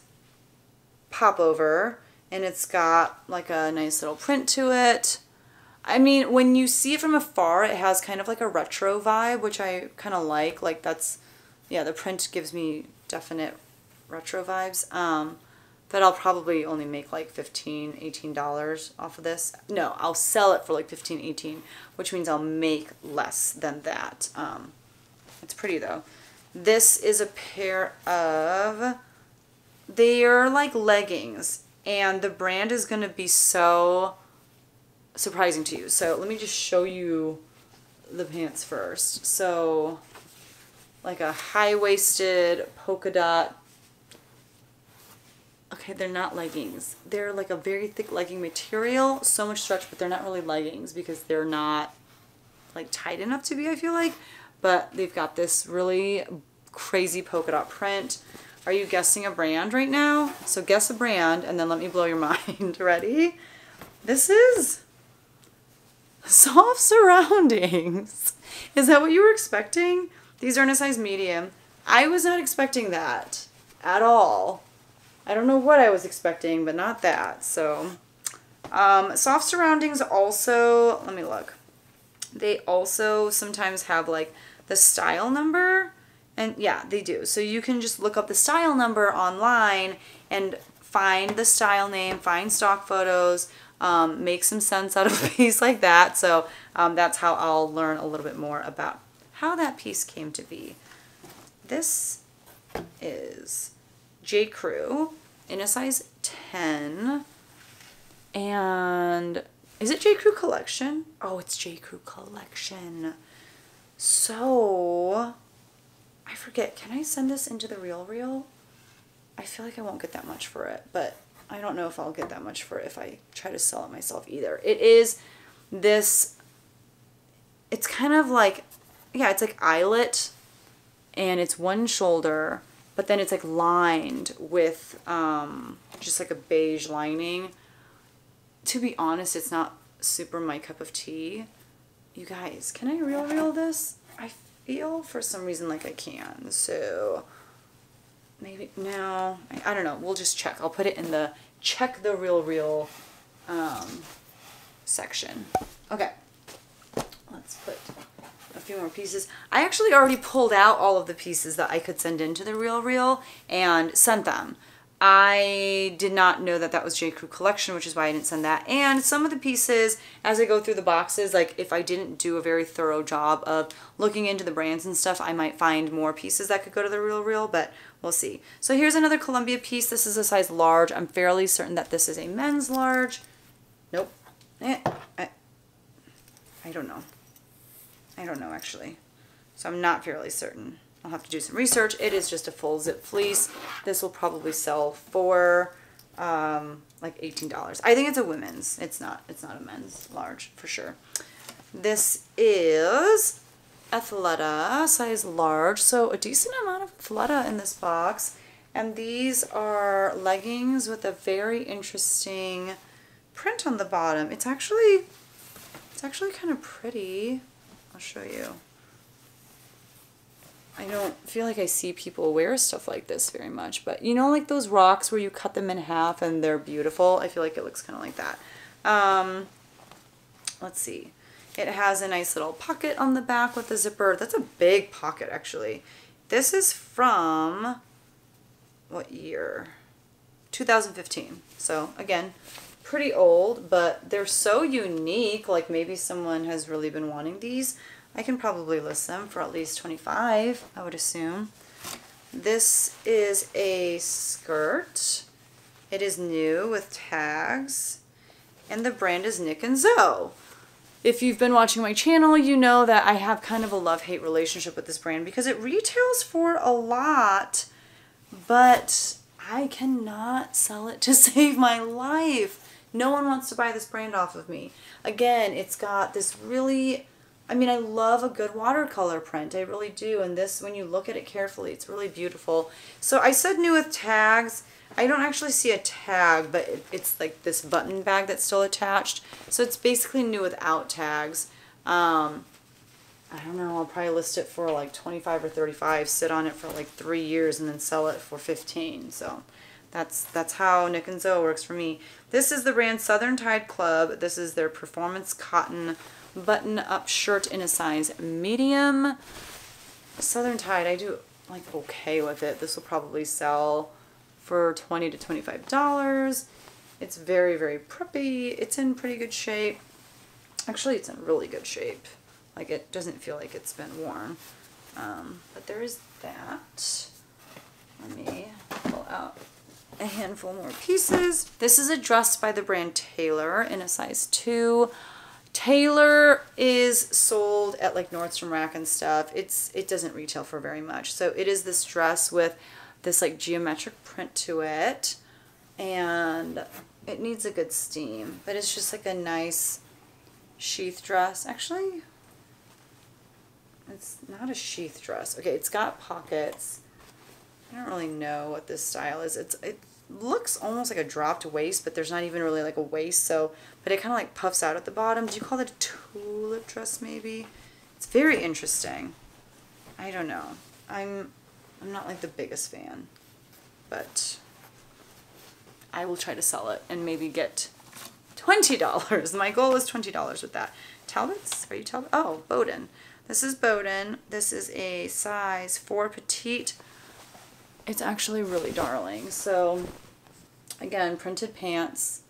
popover and it's got like a nice little print to it. I mean, when you see it from afar, it has kind of like a retro vibe, which I kind of like. Like that's, yeah, the print gives me definite retro vibes. Um, but I'll probably only make like 15 18 dollars off of this. No i'll sell it for like 15 18 which means i'll make less than that. Um, it's pretty though. This is a pair of they are like leggings and the brand is going to be so surprising to you. So let me just show you the pants first. So like a high-waisted polka dot okay, they're not leggings. They're like a very thick legging material, so much stretch, but they're not really leggings because they're not like tight enough to be, I feel like. But they've got this really crazy polka dot print. Are you guessing a brand right now? So guess a brand and then let me blow your mind. Ready? This is soft surroundings. Is that what you were expecting? These are in a size medium. I was not expecting that at all. I don't know what I was expecting, but not that. So, um, soft surroundings also, let me look. They also sometimes have like the style number. And yeah, they do. So you can just look up the style number online and find the style name, find stock photos, um, make some sense out of a piece like that. So um, that's how I'll learn a little bit more about how that piece came to be. This is J. Crew in a size 10. And is it J. Crew Collection? Oh, it's J. Crew Collection. So, I forget. Can I send this into the RealReal? I feel like I won't get that much for it, but I don't know if I'll get that much for it if I try to sell it myself either. It is this, it's kind of like, yeah, it's like eyelet and it's one shoulder but then it's like lined with um, just like a beige lining. To be honest, it's not super my cup of tea. You guys, can I RealReal this? I feel for some reason like I can. So maybe no, I, I don't know. We'll just check. I'll put it in the check the RealReal um, section. Okay, let's put few more pieces. I actually already pulled out all of the pieces that I could send into the RealReal and sent them. I did not know that that was J. Crew collection, which is why I didn't send that. And some of the pieces, as I go through the boxes, like if I didn't do a very thorough job of looking into the brands and stuff, I might find more pieces that could go to the RealReal, but we'll see. So here's another Columbia piece. This is a size large. I'm fairly certain that this is a men's large. Nope. Eh, I, I don't know. I don't know actually. So I'm not fairly certain. I'll have to do some research. It is just a full zip fleece. This will probably sell for um, like $18. I think it's a women's. It's not. It's not a men's large for sure. This is Athleta, size large. So a decent amount of Athleta in this box. And these are leggings with a very interesting print on the bottom. It's actually, it's actually kind of pretty. I'll show you. I don't feel like I see people wear stuff like this very much, but you know like those rocks where you cut them in half and they're beautiful? I feel like it looks kind of like that. Um, let's see. It has a nice little pocket on the back with a zipper. That's a big pocket actually. This is from, what year? 2015. So again, pretty old, but they're so unique. Like maybe someone has really been wanting these. I can probably list them for at least 25, I would assume. This is a skirt. It is new with tags. And the brand is Nick and Zoe. If you've been watching my channel, you know that I have kind of a love-hate relationship with this brand because it retails for a lot, but I cannot sell it to save my life. No one wants to buy this brand off of me. Again, it's got this really, I mean, I love a good watercolor print. I really do. And this, when you look at it carefully, it's really beautiful. So I said new with tags. I don't actually see a tag, but it, it's like this button bag that's still attached. So it's basically new without tags. Um, I don't know, I'll probably list it for like 25 or 35, sit on it for like three years and then sell it for 15. So that's that's how Nick and Zoe works for me. This is the brand Southern Tide Club. This is their performance cotton button-up shirt in a size medium. Southern Tide, I do like okay with it. This will probably sell for 20 to $25. It's very, very preppy. It's in pretty good shape. Actually, it's in really good shape. Like it doesn't feel like it's been worn. Um, but there is that. Let me pull out a handful more pieces. This is a dress by the brand Taylor in a size 2. Taylor is sold at like Nordstrom Rack and stuff. It's It doesn't retail for very much. So it is this dress with this like geometric print to it. And it needs a good steam. But it's just like a nice sheath dress. Actually, it's not a sheath dress. Okay, it's got pockets. I don't really know what this style is. It's It looks almost like a dropped waist, but there's not even really like a waist. So, but it kind of like puffs out at the bottom. Do you call it a tulip dress maybe? It's very interesting. I don't know. I'm I'm not like the biggest fan, but I will try to sell it and maybe get $20. My goal is $20 with that. Talbots? Are you Talbot? Oh, Boden. This is Boden. This is a size 4 petite. It's actually really darling. So, again, printed pants.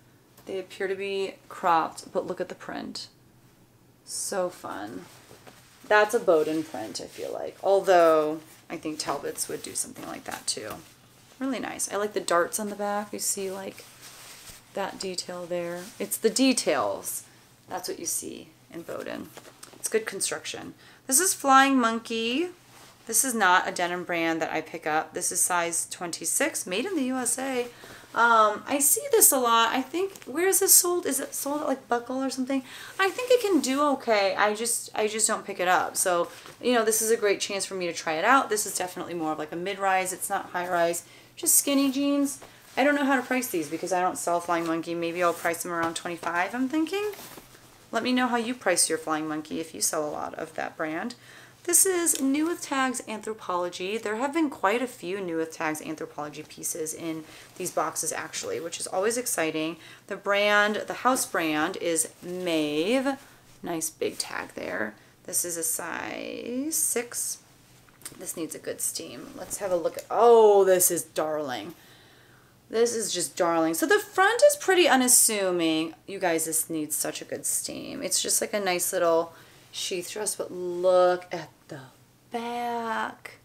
They appear to be cropped, but look at the print. So fun. That's a Boden print, I feel like. Although, I think Talbots would do something like that too. Really nice. I like the darts on the back. You see like that detail there. It's the details. That's what you see in Boden. It's good construction. This is Flying Monkey. This is not a denim brand that I pick up. This is size 26, made in the USA. Um, I see this a lot. I think, where is this sold? Is it sold at like Buckle or something? I think it can do okay. I just, I just don't pick it up. So, you know, this is a great chance for me to try it out. This is definitely more of like a mid-rise. It's not high-rise, just skinny jeans. I don't know how to price these because I don't sell Flying Monkey. Maybe I'll price them around 25, I'm thinking. Let me know how you price your Flying Monkey if you sell a lot of that brand. This is New with Tags Anthropologie. There have been quite a few New with Tags Anthropologie pieces in these boxes actually, which is always exciting. The brand, the house brand is Maeve. Nice big tag there. This is a size 6. This needs a good steam. Let's have a look. At, oh, this is darling. This is just darling. So the front is pretty unassuming. You guys, this needs such a good steam. It's just like a nice little sheath dress, but look at the back.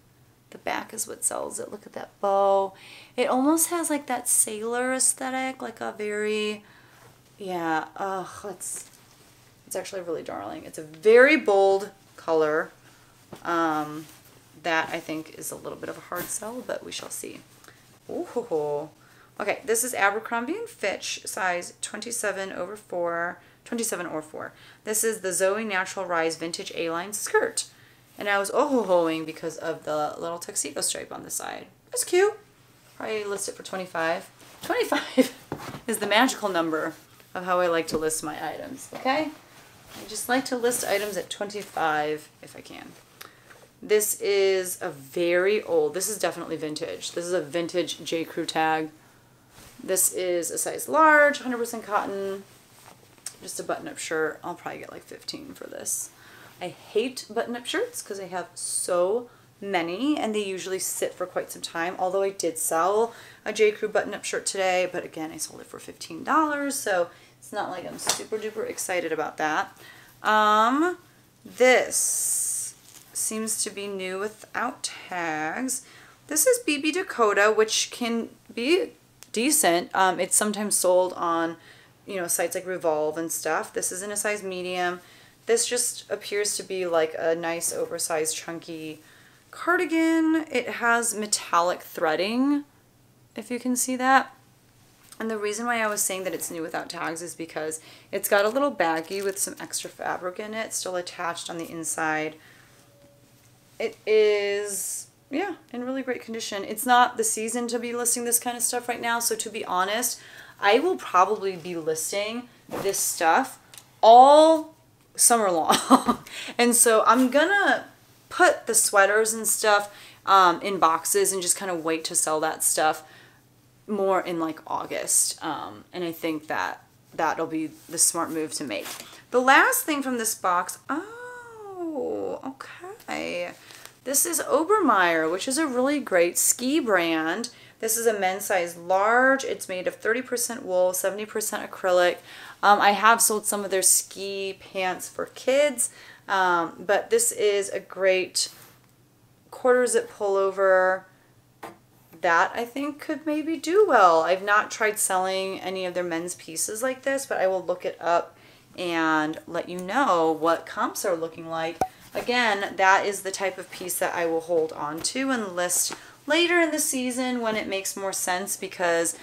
The back is what sells it. Look at that bow. It almost has like that sailor aesthetic, like a very, yeah, ugh, it's, it's actually really darling. It's a very bold color. Um, that I think is a little bit of a hard sell, but we shall see. Ooh, Okay, this is Abercrombie & Fitch, size 27 over 4, 27 or 4. This is the Zoe Natural Rise Vintage A-Line skirt. And I was oh-ho-hoing because of the little tuxedo stripe on the side. That's cute. Probably list it for 25. 25 is the magical number of how I like to list my items, okay? I just like to list items at 25 if I can. This is a very old, this is definitely vintage. This is a vintage J. Crew tag. This is a size large, 100% cotton, just a button-up shirt. I'll probably get like 15 for this. I hate button-up shirts because I have so many and they usually sit for quite some time. Although I did sell a J. Crew button-up shirt today, but again, I sold it for $15, so it's not like I'm super duper excited about that. Um, this seems to be new without tags. This is BB Dakota, which can be decent. Um, it's sometimes sold on, you know, sites like Revolve and stuff. This is in a size medium. This just appears to be like a nice oversized chunky cardigan. It has metallic threading, if you can see that. And the reason why I was saying that it's new without tags is because it's got a little baggie with some extra fabric in it, still attached on the inside. It is yeah, in really great condition. It's not the season to be listing this kind of stuff right now, so to be honest, I will probably be listing this stuff all summer long. and so I'm gonna put the sweaters and stuff um, in boxes and just kind of wait to sell that stuff more in like August. Um, and I think that that'll be the smart move to make. The last thing from this box, oh, okay. This is Obermeyer, which is a really great ski brand. This is a men's size large. It's made of 30% wool, 70% acrylic. Um, I have sold some of their ski pants for kids, um, but this is a great quarter zip pullover that I think could maybe do well. I've not tried selling any of their men's pieces like this, but I will look it up and let you know what comps are looking like. Again, that is the type of piece that I will hold on to and list later in the season when it makes more sense because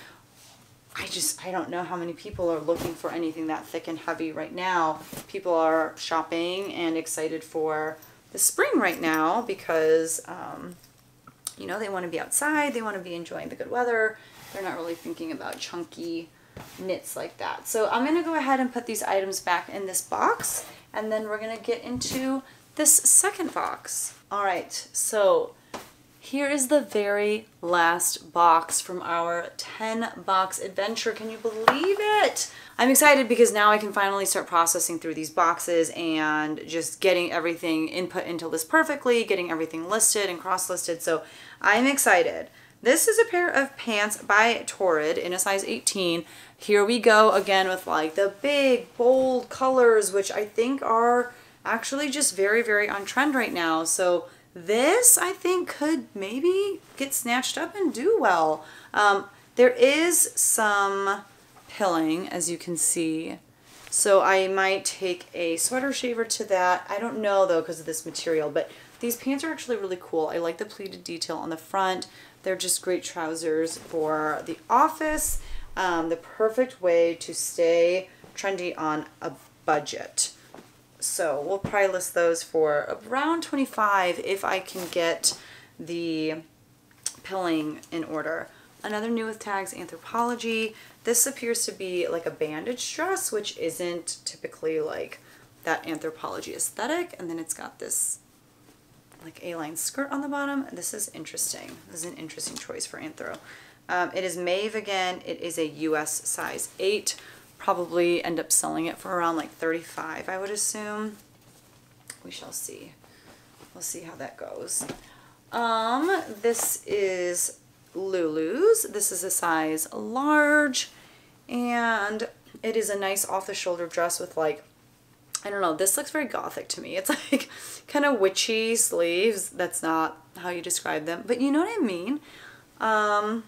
I just, I don't know how many people are looking for anything that thick and heavy right now. People are shopping and excited for the spring right now because, um, you know, they want to be outside, they want to be enjoying the good weather. They're not really thinking about chunky knits like that. So I'm going to go ahead and put these items back in this box and then we're going to get into this second box. All right, so here is the very last box from our 10 box adventure. Can you believe it? I'm excited because now I can finally start processing through these boxes and just getting everything input into list perfectly, getting everything listed and cross-listed. So I'm excited. This is a pair of pants by Torrid in a size 18. Here we go again with like the big bold colors, which I think are actually just very, very on trend right now. So this I think could maybe get snatched up and do well. Um, there is some pilling as you can see. So I might take a sweater shaver to that. I don't know though because of this material, but these pants are actually really cool. I like the pleated detail on the front. They're just great trousers for the office. Um, the perfect way to stay trendy on a budget. So we'll probably list those for around 25 if I can get the pilling in order. Another new with tags, Anthropologie. This appears to be like a bandage dress, which isn't typically like that Anthropologie aesthetic. And then it's got this like A-line skirt on the bottom. This is interesting. This is an interesting choice for Anthro. Um, it is Maeve again. It is a US size 8 probably end up selling it for around like 35 I would assume. We shall see. We'll see how that goes. Um this is Lulu's. This is a size large and it is a nice off-the-shoulder dress with like I don't know this looks very gothic to me. It's like kind of witchy sleeves. That's not how you describe them. But you know what I mean? Um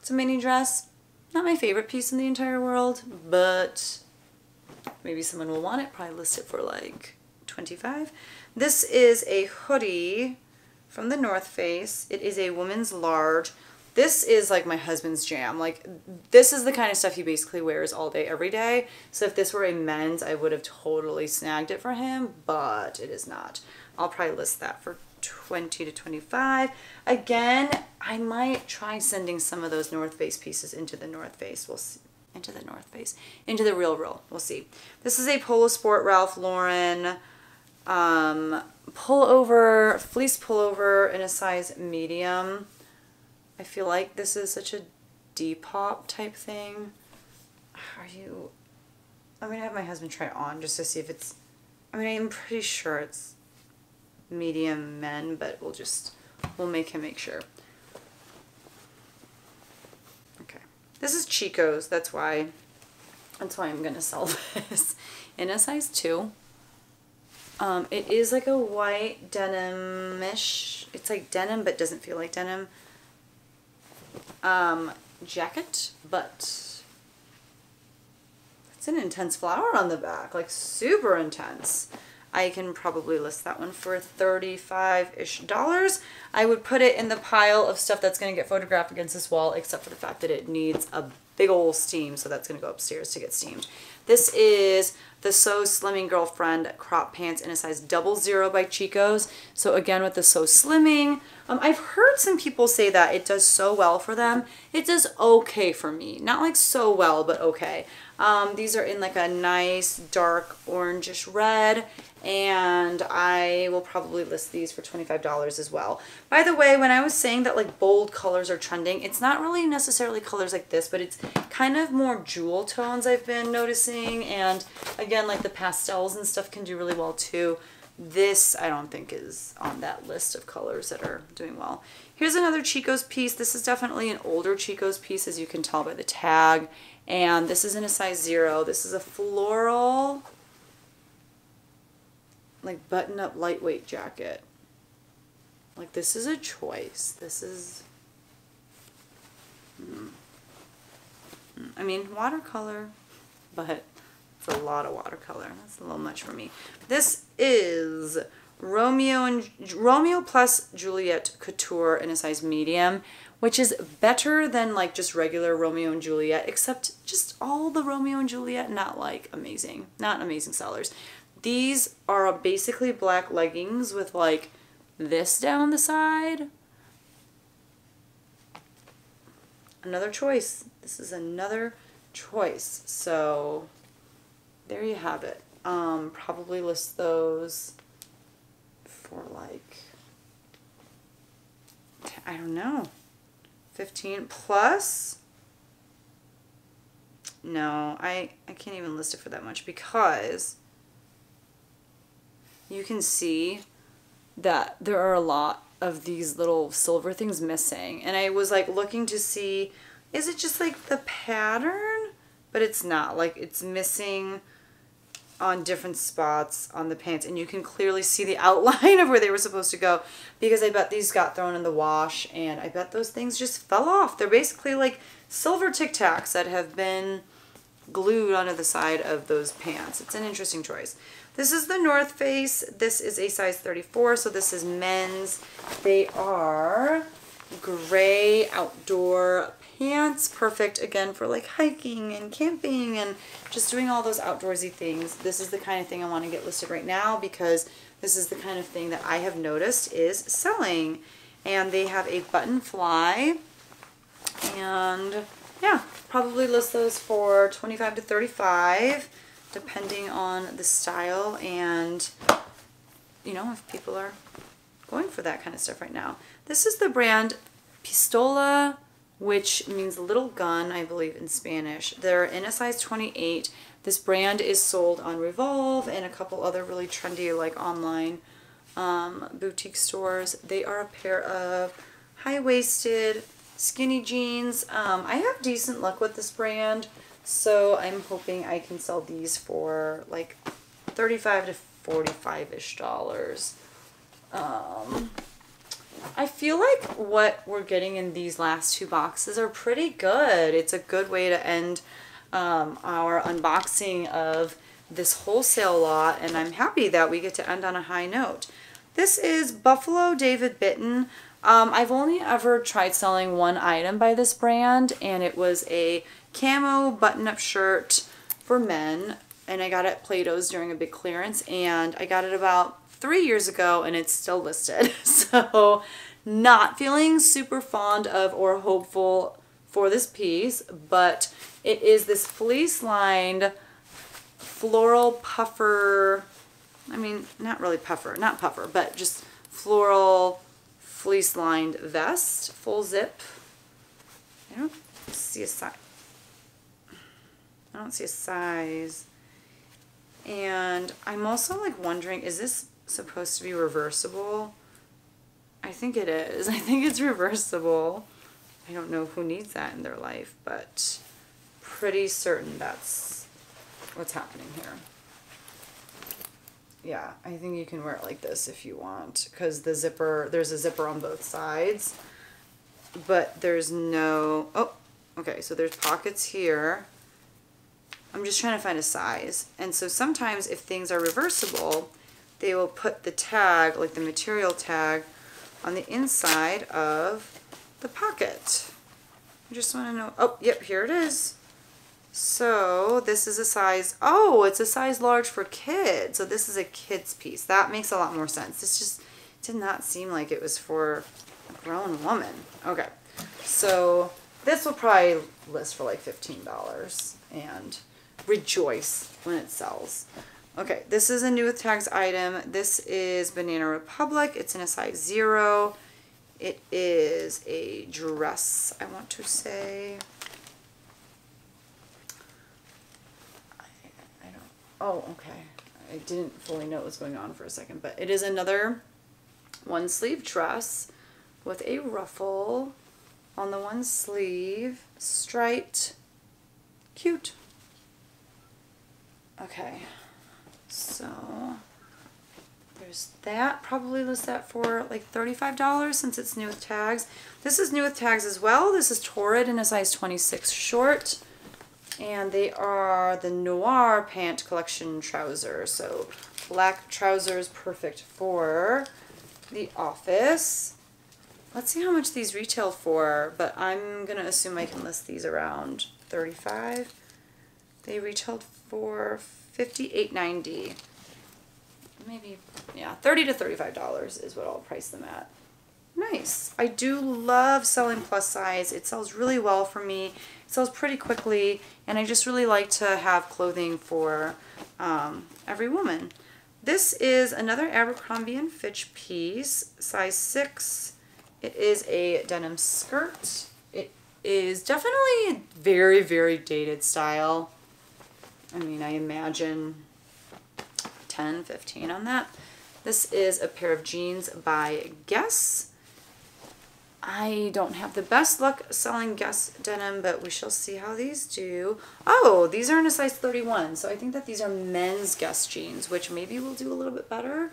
it's a mini dress not my favorite piece in the entire world, but maybe someone will want it. Probably list it for like 25. This is a hoodie from the North Face. It is a woman's large. This is like my husband's jam. Like this is the kind of stuff he basically wears all day, every day. So if this were a men's, I would have totally snagged it for him, but it is not. I'll probably list that for 20 to 25. Again, I might try sending some of those North Face pieces into the North Face. We'll see. Into the North Face. Into the RealReal. We'll see. This is a Polo Sport Ralph Lauren um, pullover, fleece pullover in a size medium. I feel like this is such a Depop type thing. Are you... I'm going to have my husband try it on just to see if it's... I mean, I'm pretty sure it's medium men, but we'll just, we'll make him make sure. Okay. This is Chico's, that's why, that's why I'm going to sell this. In a size 2. Um, it is like a white denim-ish, it's like denim but doesn't feel like denim um, jacket, but it's an intense flower on the back, like super intense. I can probably list that one for 35-ish dollars. I would put it in the pile of stuff that's going to get photographed against this wall, except for the fact that it needs a big old steam, so that's going to go upstairs to get steamed. This is the So Slimming Girlfriend crop pants in a size double zero by Chico's. So again, with the So Slimming, um, I've heard some people say that it does so well for them. It does okay for me. Not like so well, but okay. Um, these are in like a nice dark orangish red and I will probably list these for $25 as well. By the way, when I was saying that like bold colors are trending, it's not really necessarily colors like this, but it's kind of more jewel tones I've been noticing. And again, like the pastels and stuff can do really well too. This I don't think is on that list of colors that are doing well. Here's another Chico's piece. This is definitely an older Chico's piece as you can tell by the tag. And this is in a size zero. This is a floral, like button up lightweight jacket. Like this is a choice. This is, mm, I mean, watercolor, but it's a lot of watercolor. That's a little much for me. This is Romeo and Romeo plus Juliet Couture in a size medium, which is better than like just regular Romeo and Juliet, except just all the Romeo and Juliet not like amazing, not amazing sellers. These are basically black leggings with like this down the side. Another choice. This is another choice. So there you have it. Um, probably list those for like, I don't know, 15 plus. No, I, I can't even list it for that much because you can see that there are a lot of these little silver things missing. And I was like looking to see, is it just like the pattern? But it's not. Like it's missing on different spots on the pants and you can clearly see the outline of where they were supposed to go because I bet these got thrown in the wash and I bet those things just fell off. They're basically like silver Tic Tacs that have been glued onto the side of those pants. It's an interesting choice. This is the North Face. This is a size 34, so this is men's. They are gray outdoor pants. Perfect, again, for like hiking and camping and just doing all those outdoorsy things. This is the kind of thing I want to get listed right now because this is the kind of thing that I have noticed is selling. And they have a button fly. And yeah, probably list those for 25 to 35 depending on the style and you know if people are going for that kind of stuff right now. This is the brand Pistola which means little gun I believe in Spanish. They're in a size 28. This brand is sold on Revolve and a couple other really trendy like online um, boutique stores. They are a pair of high-waisted skinny jeans. Um, I have decent luck with this brand. So I'm hoping I can sell these for like 35 to 45-ish dollars. Um, I feel like what we're getting in these last two boxes are pretty good. It's a good way to end um, our unboxing of this wholesale lot and I'm happy that we get to end on a high note. This is Buffalo David Bitton. Um, I've only ever tried selling one item by this brand and it was a camo button-up shirt for men and I got it at Plato's during a big clearance and I got it about three years ago and it's still listed. so not feeling super fond of or hopeful for this piece, but it is this fleece lined floral puffer, I mean, not really puffer, not puffer, but just floral fleece lined vest, full zip. I don't see a size. I don't see a size. And I'm also like wondering, is this supposed to be reversible? I think it is. I think it's reversible. I don't know who needs that in their life, but pretty certain that's what's happening here. Yeah, I think you can wear it like this if you want because the zipper, there's a zipper on both sides, but there's no, oh, okay, so there's pockets here I'm just trying to find a size. And so sometimes if things are reversible, they will put the tag, like the material tag, on the inside of the pocket. I just want to know, oh, yep, here it is. So this is a size, oh, it's a size large for kids. So this is a kid's piece. That makes a lot more sense. This just did not seem like it was for a grown woman. Okay, so this will probably list for like $15 and rejoice when it sells. Okay, this is a new with tags item. This is Banana Republic. It's in a size zero. It is a dress, I want to say. I, I don't, oh, okay. I didn't fully know what was going on for a second, but it is another one sleeve dress with a ruffle on the one sleeve, striped, cute. Okay, so there's that. Probably list that for like $35 since it's new with tags. This is new with tags as well. This is Torrid in a size 26 short. And they are the Noir Pant Collection trousers. So black trousers, perfect for the office. Let's see how much these retail for, but I'm going to assume I can list these around 35 They retailed for 58.90 maybe, yeah, 30 to $35 is what I'll price them at. Nice. I do love selling plus size. It sells really well for me. It sells pretty quickly, and I just really like to have clothing for um, every woman. This is another Abercrombie & Fitch piece, size 6. It is a denim skirt. It is definitely very, very dated style. I mean, I imagine 10, 15 on that. This is a pair of jeans by Guess. I don't have the best luck selling Guess denim, but we shall see how these do. Oh, these are in a size 31, so I think that these are men's Guess jeans, which maybe will do a little bit better.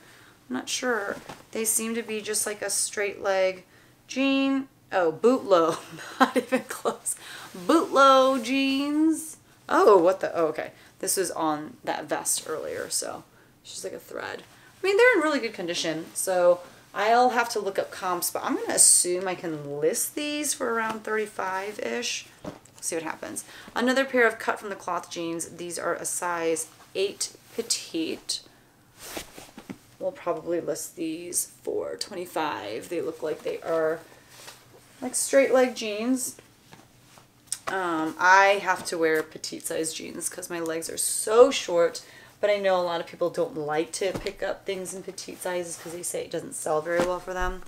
I'm not sure. They seem to be just like a straight leg jean. Oh, boot low. not even close. Boot low jeans. Oh, what the? Oh, okay. This was on that vest earlier, so it's just like a thread. I mean, they're in really good condition, so I'll have to look up comps, but I'm going to assume I can list these for around 35-ish. See what happens. Another pair of cut from the cloth jeans. These are a size 8 petite. We'll probably list these for 25. They look like they are like straight leg jeans. Um, I have to wear petite size jeans because my legs are so short but I know a lot of people don't like to pick up things in petite sizes because they say it doesn't sell very well for them.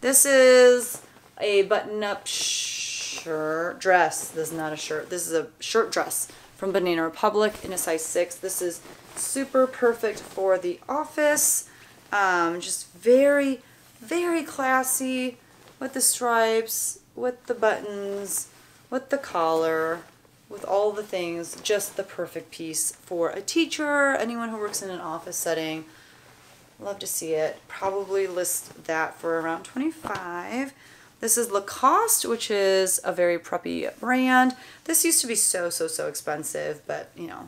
This is a button-up shirt dress. This is not a shirt. This is a shirt dress from Banana Republic in a size 6. This is super perfect for the office. Um, just very, very classy with the stripes, with the buttons, with the collar with all the things, just the perfect piece for a teacher, anyone who works in an office setting. Love to see it. Probably list that for around 25. This is Lacoste, which is a very preppy brand. This used to be so, so, so expensive, but you know,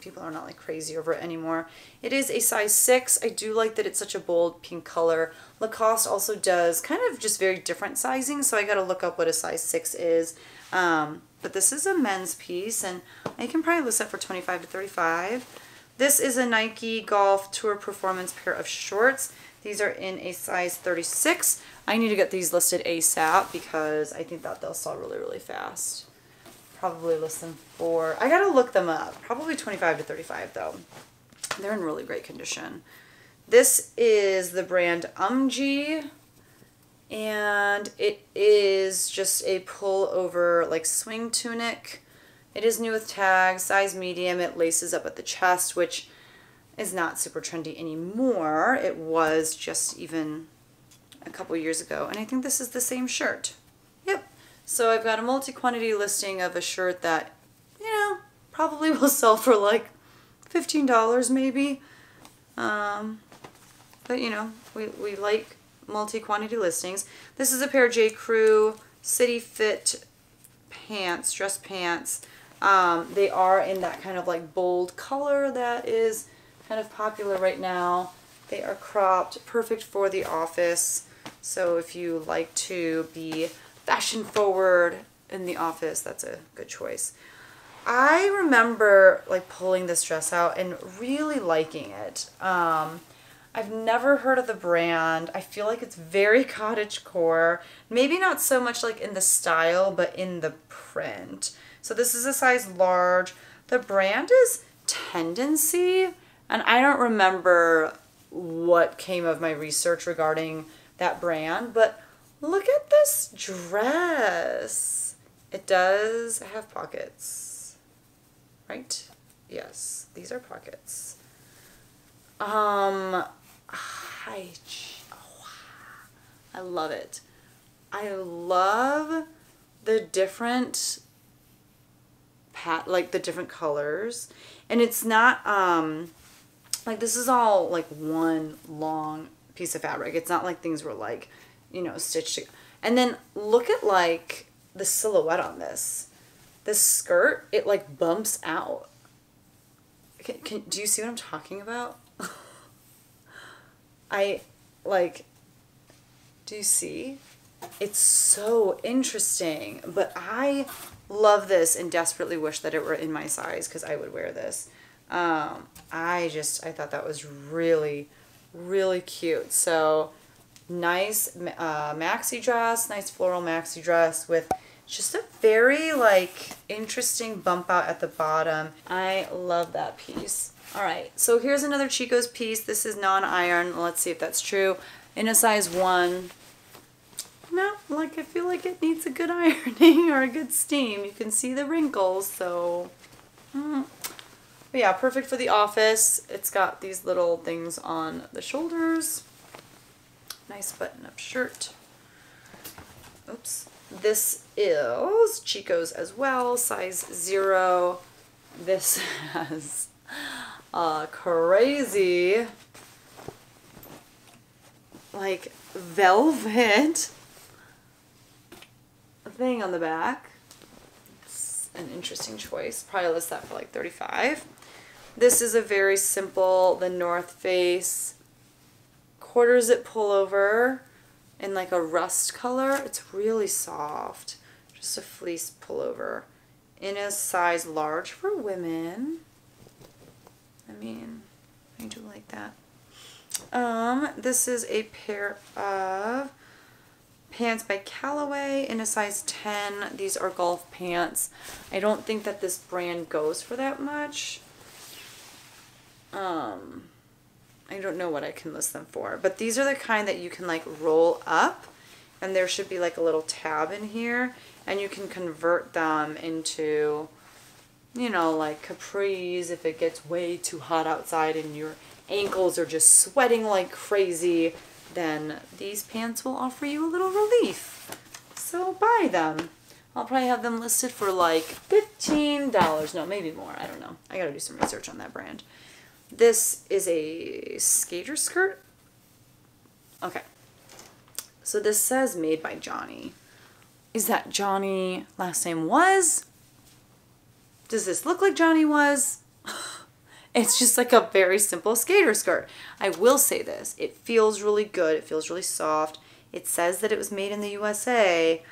people are not like crazy over it anymore. It is a size six. I do like that it's such a bold pink color. Lacoste also does kind of just very different sizing, so I got to look up what a size six is. Um, but this is a men's piece and I can probably list that for 25 to 35. This is a Nike Golf Tour Performance pair of shorts. These are in a size 36. I need to get these listed ASAP because I think that they'll sell really, really fast. Probably list them for, I gotta look them up. Probably 25 to 35 though. They're in really great condition. This is the brand Umgee and it is just a pull over like swing tunic. It is new with tags, size medium. It laces up at the chest, which is not super trendy anymore. It was just even a couple years ago. And I think this is the same shirt. Yep. So I've got a multi-quantity listing of a shirt that, you know, probably will sell for like $15 maybe. Um, but, you know, we, we like multi-quantity listings. This is a pair of J. Crew City Fit pants, dress pants. Um, they are in that kind of like bold color that is kind of popular right now. They are cropped, perfect for the office. So if you like to be fashion forward in the office, that's a good choice. I remember like pulling this dress out and really liking it. Um, I've never heard of the brand. I feel like it's very cottage core. Maybe not so much like in the style, but in the print. So this is a size large. The brand is Tendency, and I don't remember what came of my research regarding that brand, but look at this dress. It does have pockets, right? Yes, these are pockets. Um, I, oh, I love it. I love the different pat like the different colors. And it's not um like this is all like one long piece of fabric. It's not like things were like you know stitched together. and then look at like the silhouette on this. This skirt it like bumps out. Can, can do you see what i'm talking about i like do you see it's so interesting but i love this and desperately wish that it were in my size because I would wear this. Um, I just, I thought that was really, really cute. So nice uh, maxi dress, nice floral maxi dress with just a very like interesting bump out at the bottom. I love that piece. All right, so here's another Chico's piece. This is non-iron. Let's see if that's true. In a size one, no, like I feel like it needs a good ironing or a good steam. You can see the wrinkles, so. Mm. Yeah, perfect for the office. It's got these little things on the shoulders. Nice button-up shirt. Oops. This is Chico's as well, size zero. This has a uh, crazy, like, velvet thing on the back. It's an interesting choice. Probably list that for like 35 This is a very simple, the North Face quarter zip pullover in like a rust color. It's really soft. Just a fleece pullover in a size large for women. I mean, I do like that. Um, this is a pair of pants by Callaway in a size 10. These are golf pants. I don't think that this brand goes for that much. Um, I don't know what I can list them for. But these are the kind that you can like roll up and there should be like a little tab in here and you can convert them into you know like capris if it gets way too hot outside and your ankles are just sweating like crazy then these pants will offer you a little relief. So buy them. I'll probably have them listed for like $15. No, maybe more. I don't know. I gotta do some research on that brand. This is a skater skirt. Okay. So this says made by Johnny. Is that Johnny last name was? Does this look like Johnny was? It's just like a very simple skater skirt. I will say this, it feels really good. It feels really soft. It says that it was made in the USA.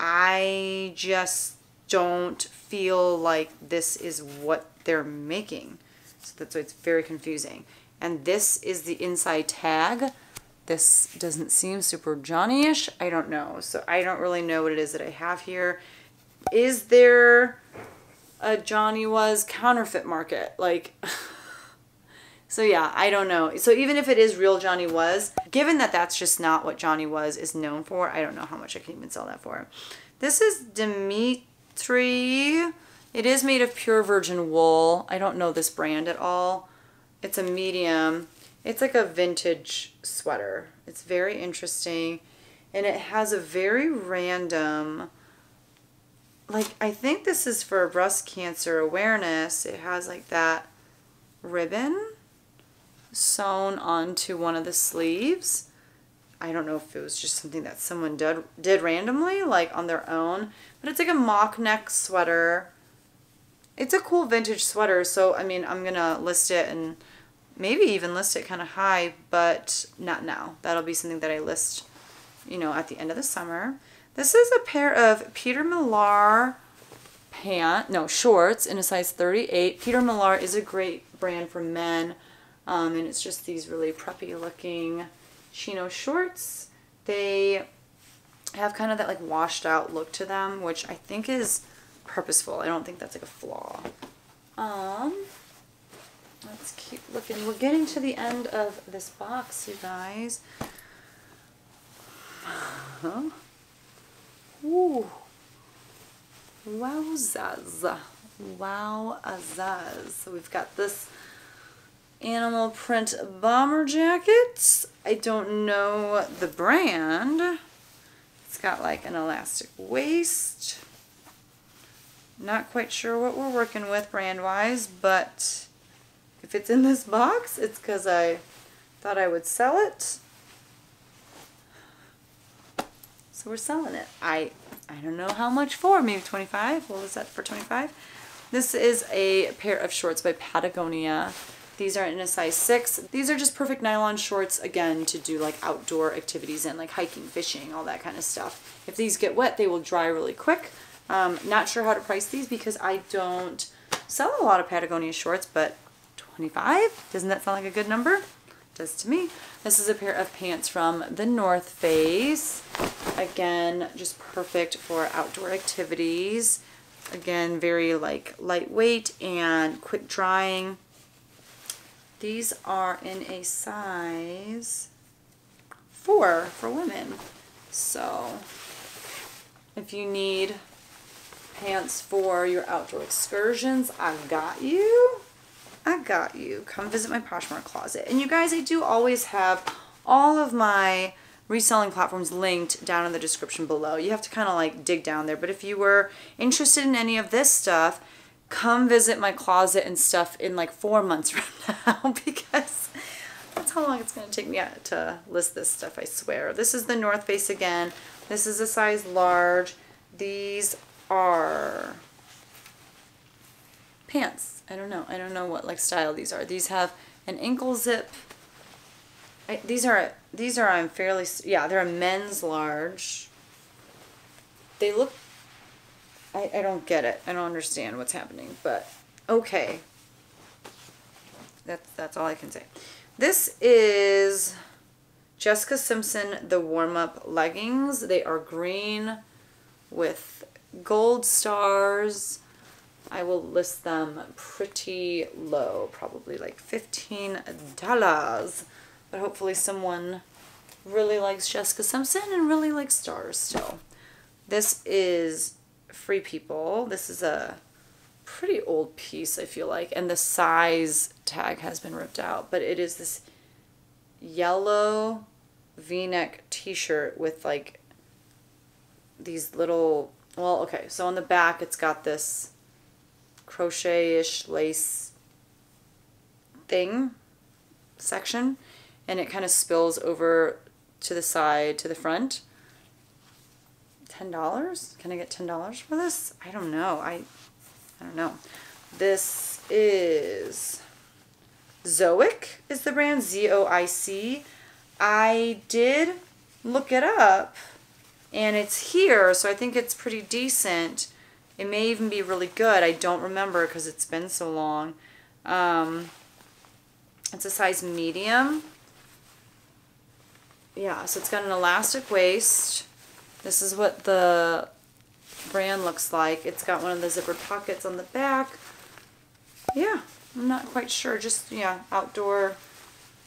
I just don't feel like this is what they're making. So that's why it's very confusing. And this is the inside tag. This doesn't seem super Johnny-ish. I don't know. So I don't really know what it is that I have here. Is there a Johnny Was counterfeit market. Like, so yeah, I don't know. So even if it is real Johnny Was, given that that's just not what Johnny Was is known for, I don't know how much I can even sell that for. This is Dimitri. It is made of pure virgin wool. I don't know this brand at all. It's a medium. It's like a vintage sweater. It's very interesting. And it has a very random like I think this is for breast cancer awareness. It has like that ribbon sewn onto one of the sleeves. I don't know if it was just something that someone did did randomly, like on their own, but it's like a mock neck sweater. It's a cool vintage sweater, so I mean, I'm gonna list it and maybe even list it kind of high, but not now. That'll be something that I list, you know, at the end of the summer. This is a pair of Peter Millar pant, no, shorts in a size 38. Peter Millar is a great brand for men. Um, and it's just these really preppy looking chino shorts. They have kind of that like washed out look to them, which I think is purposeful. I don't think that's like a flaw. Um, let's keep looking. We're getting to the end of this box, you guys. Huh? Ooh. Wowzaz. Wowzaz. So we've got this animal print bomber jackets. I don't know the brand. It's got like an elastic waist. Not quite sure what we're working with brand-wise, but if it's in this box, it's because I thought I would sell it. We're selling it. I I don't know how much for, maybe 25. What was that for 25? This is a pair of shorts by Patagonia. These are in a size 6. These are just perfect nylon shorts, again, to do like outdoor activities in, like hiking, fishing, all that kind of stuff. If these get wet, they will dry really quick. Um, not sure how to price these because I don't sell a lot of Patagonia shorts, but 25? Doesn't that sound like a good number? Does to me. This is a pair of pants from the North Face. Again, just perfect for outdoor activities. Again, very like lightweight and quick drying. These are in a size four for women. So if you need pants for your outdoor excursions, I've got you. I got you. Come visit my Poshmark closet. And you guys, I do always have all of my reselling platforms linked down in the description below. You have to kind of like dig down there. But if you were interested in any of this stuff, come visit my closet and stuff in like four months from now because that's how long it's going to take me to list this stuff, I swear. This is the North Face again. This is a size large. These are pants. I don't know. I don't know what like style these are. These have an ankle zip. I, these are these are I'm fairly yeah they're a men's large. They look. I I don't get it. I don't understand what's happening. But okay. That's that's all I can say. This is Jessica Simpson the warm up leggings. They are green with gold stars. I will list them pretty low, probably like $15. But hopefully someone really likes Jessica Simpson and really likes stars still. This is Free People. This is a pretty old piece, I feel like. And the size tag has been ripped out. But it is this yellow v-neck t-shirt with like these little well okay so on the back it's got this crochet-ish lace thing section and it kind of spills over to the side to the front. $10 can I get $10 for this? I don't know. I I don't know. This is Zoic is the brand Z-O-I-C I did look it up and it's here so I think it's pretty decent it may even be really good. I don't remember because it's been so long. Um, it's a size medium. Yeah, so it's got an elastic waist. This is what the brand looks like. It's got one of the zipper pockets on the back. Yeah, I'm not quite sure. Just, yeah, outdoor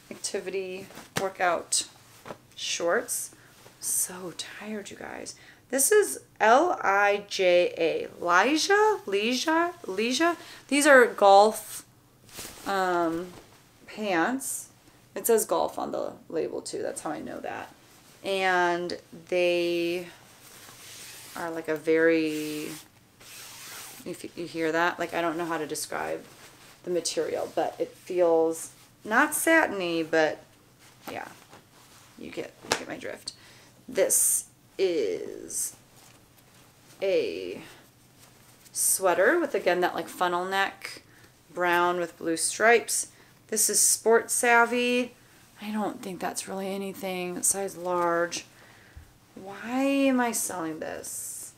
activity workout shorts. So tired, you guys. This is L-I-J-A. Lija? Lija? Lija? These are golf um, pants. It says golf on the label too. That's how I know that. And they are like a very, if you hear that, like I don't know how to describe the material, but it feels not satiny, but yeah, you get, you get my drift. This is a sweater with again that like funnel neck brown with blue stripes. This is sport savvy. I don't think that's really anything size large. Why am I selling this?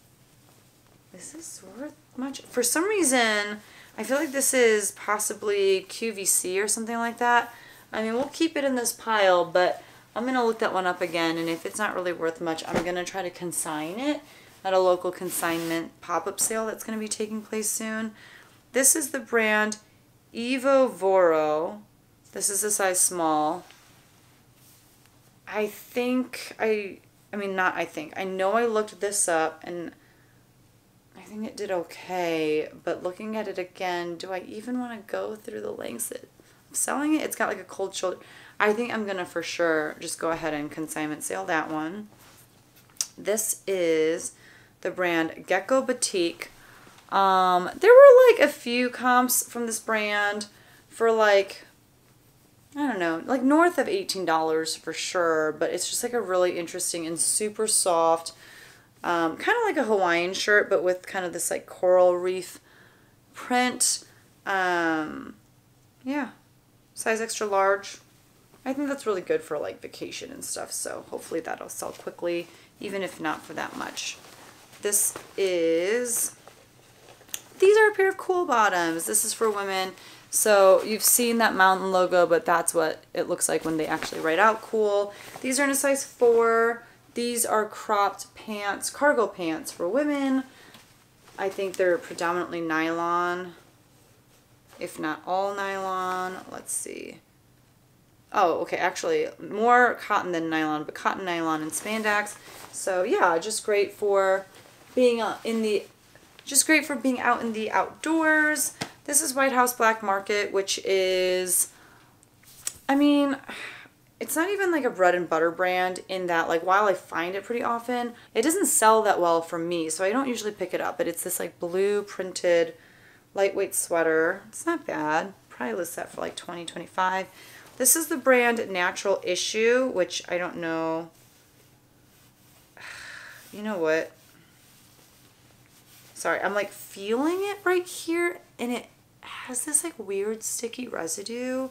This is this worth much? For some reason I feel like this is possibly QVC or something like that. I mean we'll keep it in this pile but I'm going to look that one up again, and if it's not really worth much, I'm going to try to consign it at a local consignment pop-up sale that's going to be taking place soon. This is the brand Evo Voro. This is a size small. I think I, I mean, not I think, I know I looked this up, and I think it did okay, but looking at it again, do I even want to go through the lengths it selling it. It's got like a cold shoulder. I think I'm gonna for sure just go ahead and consignment sale that one. This is the brand Gecko Boutique. Um, there were like a few comps from this brand for like I don't know, like north of $18 for sure, but it's just like a really interesting and super soft, um, kind of like a Hawaiian shirt, but with kind of this like coral reef print. Um, yeah, size extra large. I think that's really good for like vacation and stuff, so hopefully that'll sell quickly, even if not for that much. This is, these are a pair of Kuhl bottoms. This is for women. So you've seen that mountain logo, but that's what it looks like when they actually write out Kuhl. These are in a size 4. These are cropped pants, cargo pants for women. I think they're predominantly nylon, if not all nylon. Let's see. Oh, okay, actually more cotton than nylon, but cotton, nylon, and spandex. So yeah, just great for being in the, just great for being out in the outdoors. This is White House Black Market, which is, I mean, it's not even like a bread and butter brand in that like while I find it pretty often, it doesn't sell that well for me, so I don't usually pick it up. But it's this like blue printed lightweight sweater. It's not bad. Probably list that for like 20, 25. This is the brand Natural Issue, which I don't know. You know what? Sorry, I'm like feeling it right here and it has this like weird sticky residue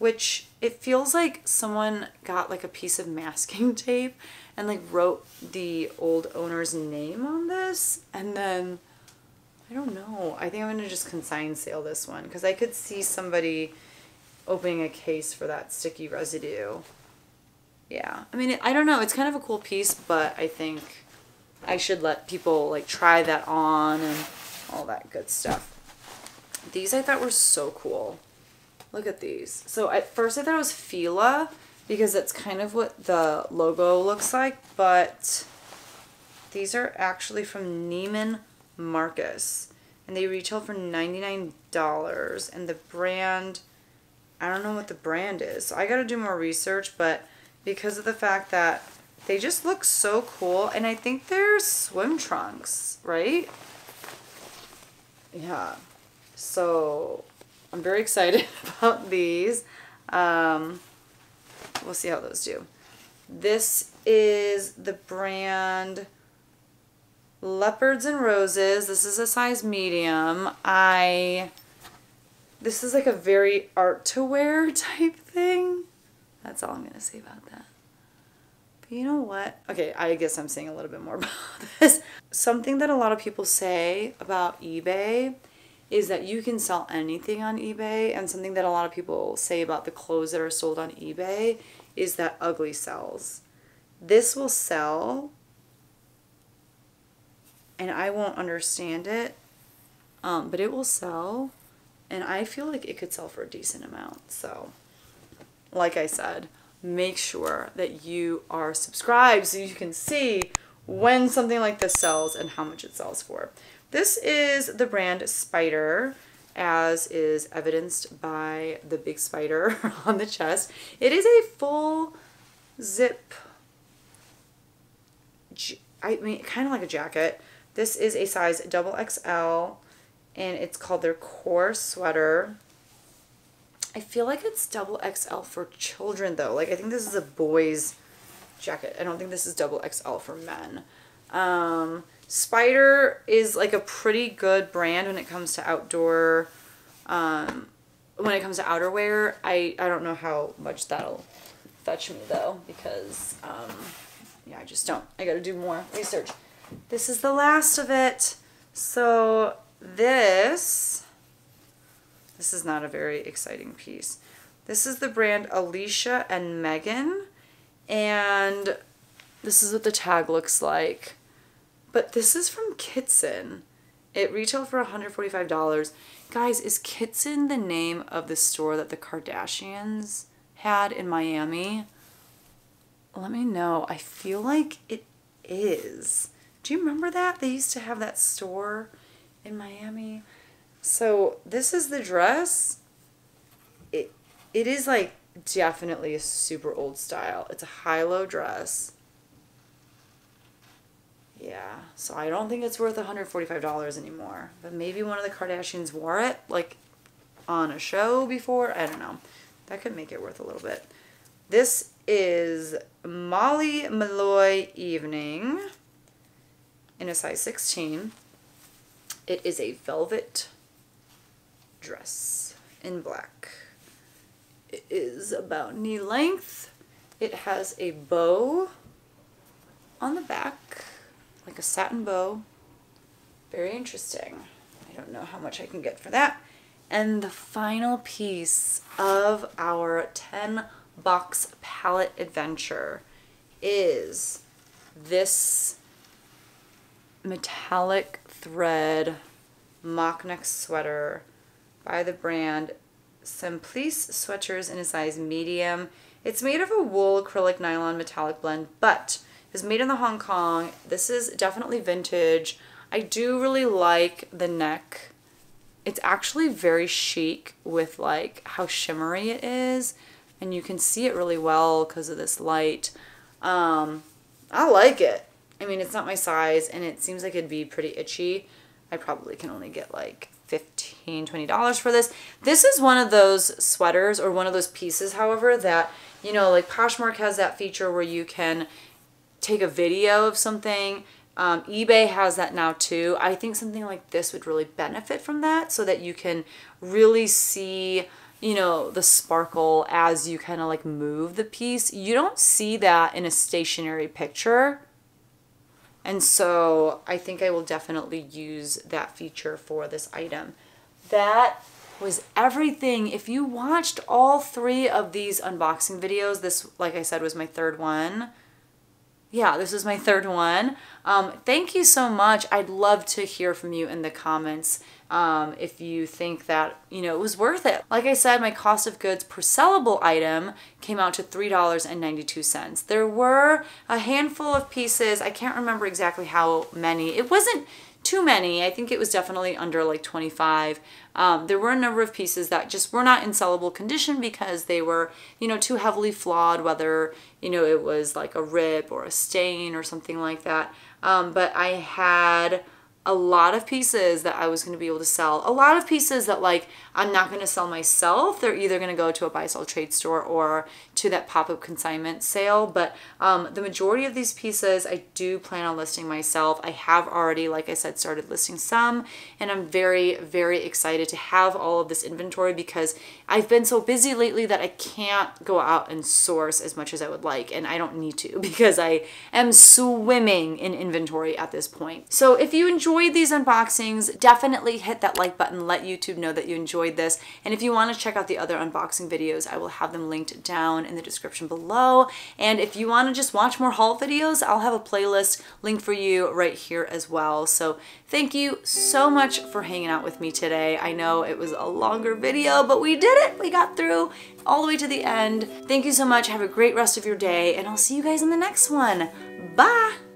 which it feels like someone got like a piece of masking tape and like wrote the old owner's name on this and then I don't know. I think I'm going to just consign sale this one because I could see somebody opening a case for that sticky residue. Yeah. I mean, I don't know. It's kind of a cool piece, but I think I should let people like try that on and all that good stuff. These I thought were so cool. Look at these. So at first I thought it was Fila because that's kind of what the logo looks like, but these are actually from Neiman Marcus and they retail for $99 and the brand I don't know what the brand is. So I got to do more research, but because of the fact that they just look so cool and I think they're swim trunks, right? Yeah. So I'm very excited about these. Um, we'll see how those do. This is the brand Leopards and Roses. This is a size medium. I, this is like a very art to wear type thing. That's all I'm going to say about that. But you know what? Okay, I guess I'm saying a little bit more about this. Something that a lot of people say about eBay is that you can sell anything on eBay and something that a lot of people say about the clothes that are sold on eBay is that ugly sells. This will sell and I won't understand it, um, but it will sell and I feel like it could sell for a decent amount. So, like I said, make sure that you are subscribed so you can see when something like this sells and how much it sells for. This is the brand Spyder, as is evidenced by the big spider on the chest. It is a full zip, I mean, kind of like a jacket. This is a size double XL, and it's called their core sweater. I feel like it's double XL for children, though. Like, I think this is a boy's jacket. I don't think this is double XL for men. Um, Spyder is like a pretty good brand when it comes to outdoor, um, when it comes to outerwear. I, I don't know how much that'll fetch me though, because, um, yeah, I just don't. I gotta do more research. This is the last of it. So this, this is not a very exciting piece. This is the brand Alicia and Megan, and this is what the tag looks like. But this is from Kitson. It retailed for $145. Guys, is Kitson the name of the store that the Kardashians had in Miami? Let me know. I feel like it is. Do you remember that? They used to have that store in Miami. So this is the dress. It it is like definitely a super old style. It's a high-low dress. Yeah, so I don't think it's worth $145 anymore. But maybe one of the Kardashians wore it, like, on a show before. I don't know. That could make it worth a little bit. This is Molly Malloy Evening in a size 16. It is a velvet dress in black. It is about knee length. It has a bow on the back, like a satin bow. Very interesting. I don't know how much I can get for that. And the final piece of our 10 box pallet adventure is this metallic thread mock neck sweater by the brand Simplice Sweaters in a size medium. It's made of a wool acrylic nylon metallic blend, but is made in the Hong Kong. This is definitely vintage. I do really like the neck. It's actually very chic with like how shimmery it is and you can see it really well because of this light. Um, I like it. I mean, it's not my size and it seems like it'd be pretty itchy. I probably can only get like 15 $20 for this. This is one of those sweaters or one of those pieces, however, that, you know, like Poshmark has that feature where you can take a video of something. Um, eBay has that now too. I think something like this would really benefit from that so that you can really see you know, the sparkle as you kind of like move the piece. You don't see that in a stationary picture. And so I think I will definitely use that feature for this item. That was everything. If you watched all three of these unboxing videos, this, like I said, was my third one. Yeah, this is my third one. Um, thank you so much. I'd love to hear from you in the comments um, if you think that, you know, it was worth it. Like I said, my cost of goods per sellable item came out to $3.92. There were a handful of pieces. I can't remember exactly how many. It wasn't too many. I think it was definitely under like 25. Um, there were a number of pieces that just were not in sellable condition because they were, you know, too heavily flawed, whether, you know, it was like a rip or a stain or something like that. Um, but I had a lot of pieces that I was going to be able to sell. A lot of pieces that like I'm not going to sell myself. They're either going to go to a buy sell trade store or to that pop-up consignment sale. But um, the majority of these pieces I do plan on listing myself. I have already, like I said, started listing some and I'm very, very excited to have all of this inventory because I've been so busy lately that I can't go out and source as much as I would like and I don't need to because I am swimming in inventory at this point. So if you enjoyed these unboxings, definitely hit that like button, let YouTube know that you enjoyed this. And if you want to check out the other unboxing videos, I will have them linked down in the description below. And if you want to just watch more haul videos, I'll have a playlist linked for you right here as well. So thank you so much for hanging out with me today. I know it was a longer video, but we did it. We got through all the way to the end. Thank you so much. Have a great rest of your day, and I'll see you guys in the next one. Bye!